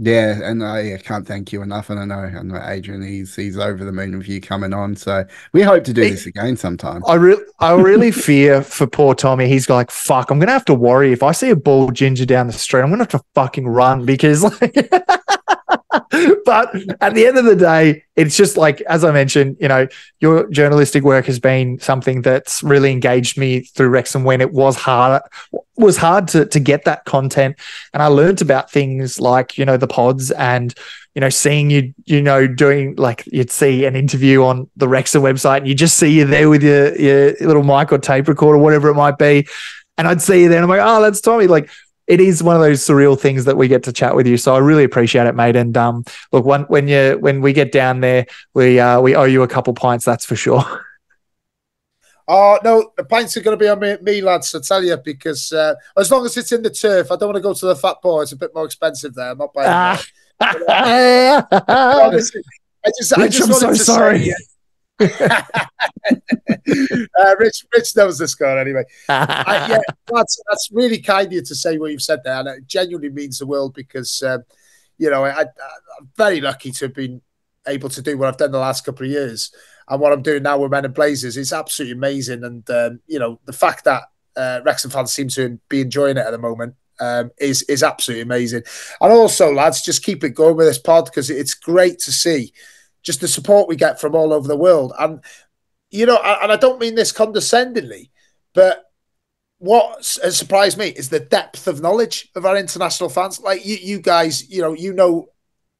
yeah, and I can't thank you enough. And I know I know Adrian, he's he's over the moon with you coming on. So we hope to do Hey. this again sometime. I really, I really fear for poor Tomi. He's like, fuck, I'm gonna have to worry if I see a bald ginger down the street. I'm gonna have to fucking run because, like, but at the end of the day, it's just like as I mentioned, you know, your journalistic work has been something that's really engaged me through Wrexham when it was hard was hard to to get that content, and I learned about things like you know the pods and you know, seeing you, you know, doing like you'd see an interview on the Wrexham website and you just see you there with your, your little mic or tape recorder, whatever it might be. And I'd see you there and I'm like, oh, that's Tomi. Like it is one of those surreal things that we get to chat with you. So I really appreciate it, mate. And um, look, when, when you, when we get down there, we, uh, we owe you a couple pints. That's for sure. Oh no, the pints are going to be on me, me, lads. I tell you, because uh, as long as it's in the turf, I don't want to go to the Fat Boy. It's a bit more expensive there. I'm not buying. Ah. Honestly, I just, I Rich, just I'm so sorry. Say, uh, Rich, Rich knows the score anyway. I, yeah, that's that's really kind of you to say what you've said there, and it genuinely means the world because um, you know, I, I'm very lucky to have been able to do what I've done the last couple of years. And what I'm doing now with Men in Blazers is absolutely amazing. And, um, you know, the fact that uh, Wrexham fans seem to be enjoying it at the moment um, is is absolutely amazing. And also, lads, just keep it going with this pod because it's great to see just the support we get from all over the world. And, you know, and I don't mean this condescendingly, but what has surprised me is the depth of knowledge of our international fans. Like you, you guys, you know, you know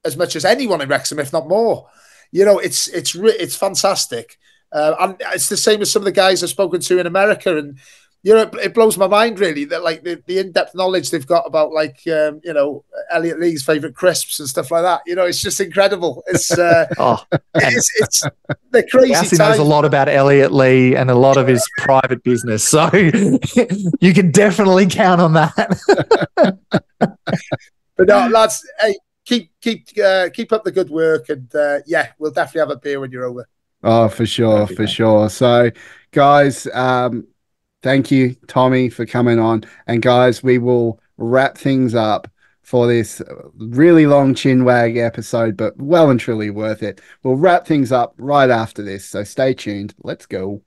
as much as anyone in Wrexham, if not more. You know, it's it's it's fantastic, uh, and it's the same as some of the guys I've spoken to in America, and you know, it, it blows my mind really that like the, the in depth knowledge they've got about like um, you know Elliot Lee's favorite crisps and stuff like that. You know, it's just incredible. It's uh, oh, it's, it's the crazy. Yassi knows a lot about Elliot Lee and a lot of his private business, so you can definitely count on that. but no, lads, hey, keep keep uh, keep up the good work, and uh, yeah, we'll definitely have a beer when you're over. Oh, for sure, for sure. So, guys, um, thank you, Tomi, for coming on, and guys, we will wrap things up for this really long chin wag episode, but well and truly worth it. We'll wrap things up right after this, so stay tuned. Let's go.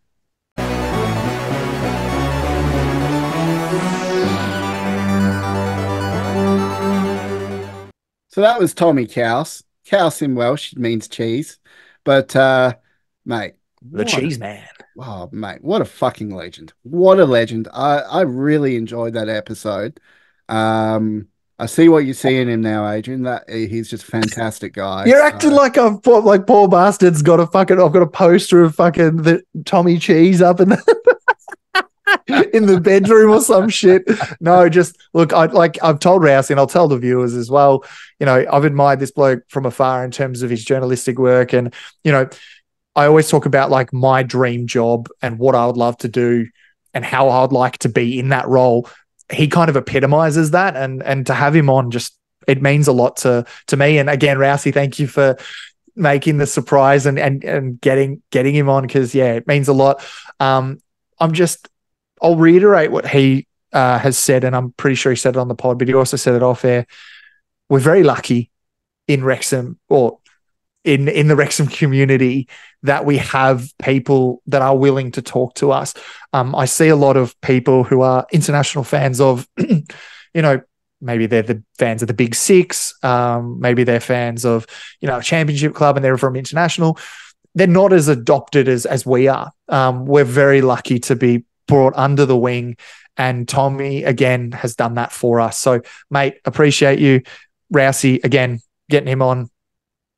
So that was Tomi Caws. Caws in Welsh means cheese. But uh mate. The cheese man. Oh mate, what a fucking legend. What a legend. I, I really enjoyed that episode. Um I see what you see in him now, Adrian. That he's just a fantastic guy. You're acting uh, like I've like poor bastard's got a fucking I've got a poster of fucking the Tomi Cheese up in the in the bedroom or some shit. No, just look, I like I've told Rouse and I'll tell the viewers as well. You know, I've admired this bloke from afar in terms of his journalistic work. And, you know, I always talk about like my dream job and what I would love to do and how I'd like to be in that role. He kind of epitomizes that. And and to have him on just it means a lot to to me. And again, Rousey, thank you for making the surprise and and and getting getting him on because yeah, it means a lot. Um, I'm just I'll reiterate what he uh, has said, and I'm pretty sure he said it on the pod, but he also said it off air. We're very lucky in Wrexham or in in the Wrexham community that we have people that are willing to talk to us. Um, I see a lot of people who are international fans of, you know, maybe they're the fans of the Big Six, um, maybe they're fans of, you know, a championship club and they're from international. They're not as adopted as as we are. Um, we're very lucky to be brought under the wing. And Tomi, again, has done that for us. So, mate, appreciate you. Rousey, again, getting him on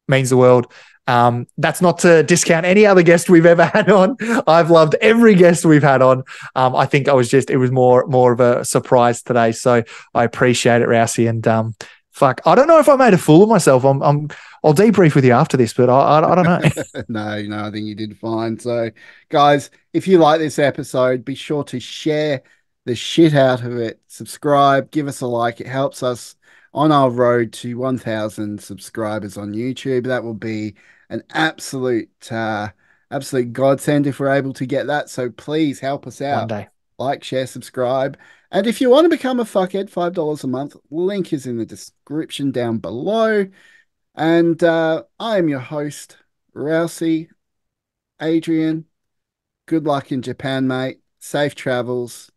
means the world. Um, that's not to discount any other guest we've ever had on. I've loved every guest we've had on. Um, I think I was just it was more more of a surprise today, so I appreciate it, Rousey. And um, fuck, I don't know if I made a fool of myself. I'm, I'm I'll debrief with you after this, but I, I, I don't know. no, no, I think you did fine. So, guys, if you like this episode, be sure to share the shit out of it. Subscribe, give us a like. It helps us on our road to 1,000 subscribers on YouTube. That will be an absolute, uh, absolute godsend if we're able to get that. So please help us out. Like, share, subscribe. And if you want to become a fuckhead, $5 a month, link is in the description down below. And uh, I am your host, Rousey, Adrian. Good luck in Japan, mate. Safe travels.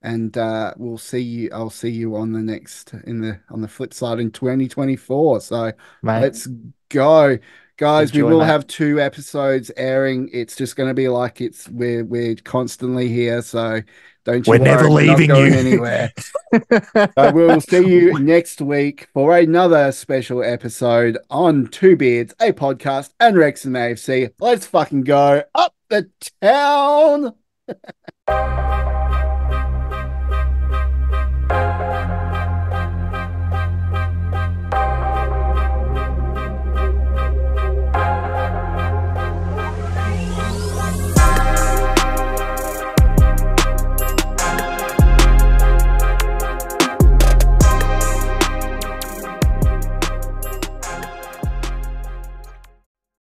And uh, we'll see you. I'll see you on the next in the on the flip side in 2024. So mate. let's go guys Enjoy, we will have two episodes airing. It's just going to be like it's we're we're constantly here so don't you we're worry, never leaving you. anywhere. We'll see you next week for another special episode on two beards a podcast and Wrexham AFC let's fucking go up the town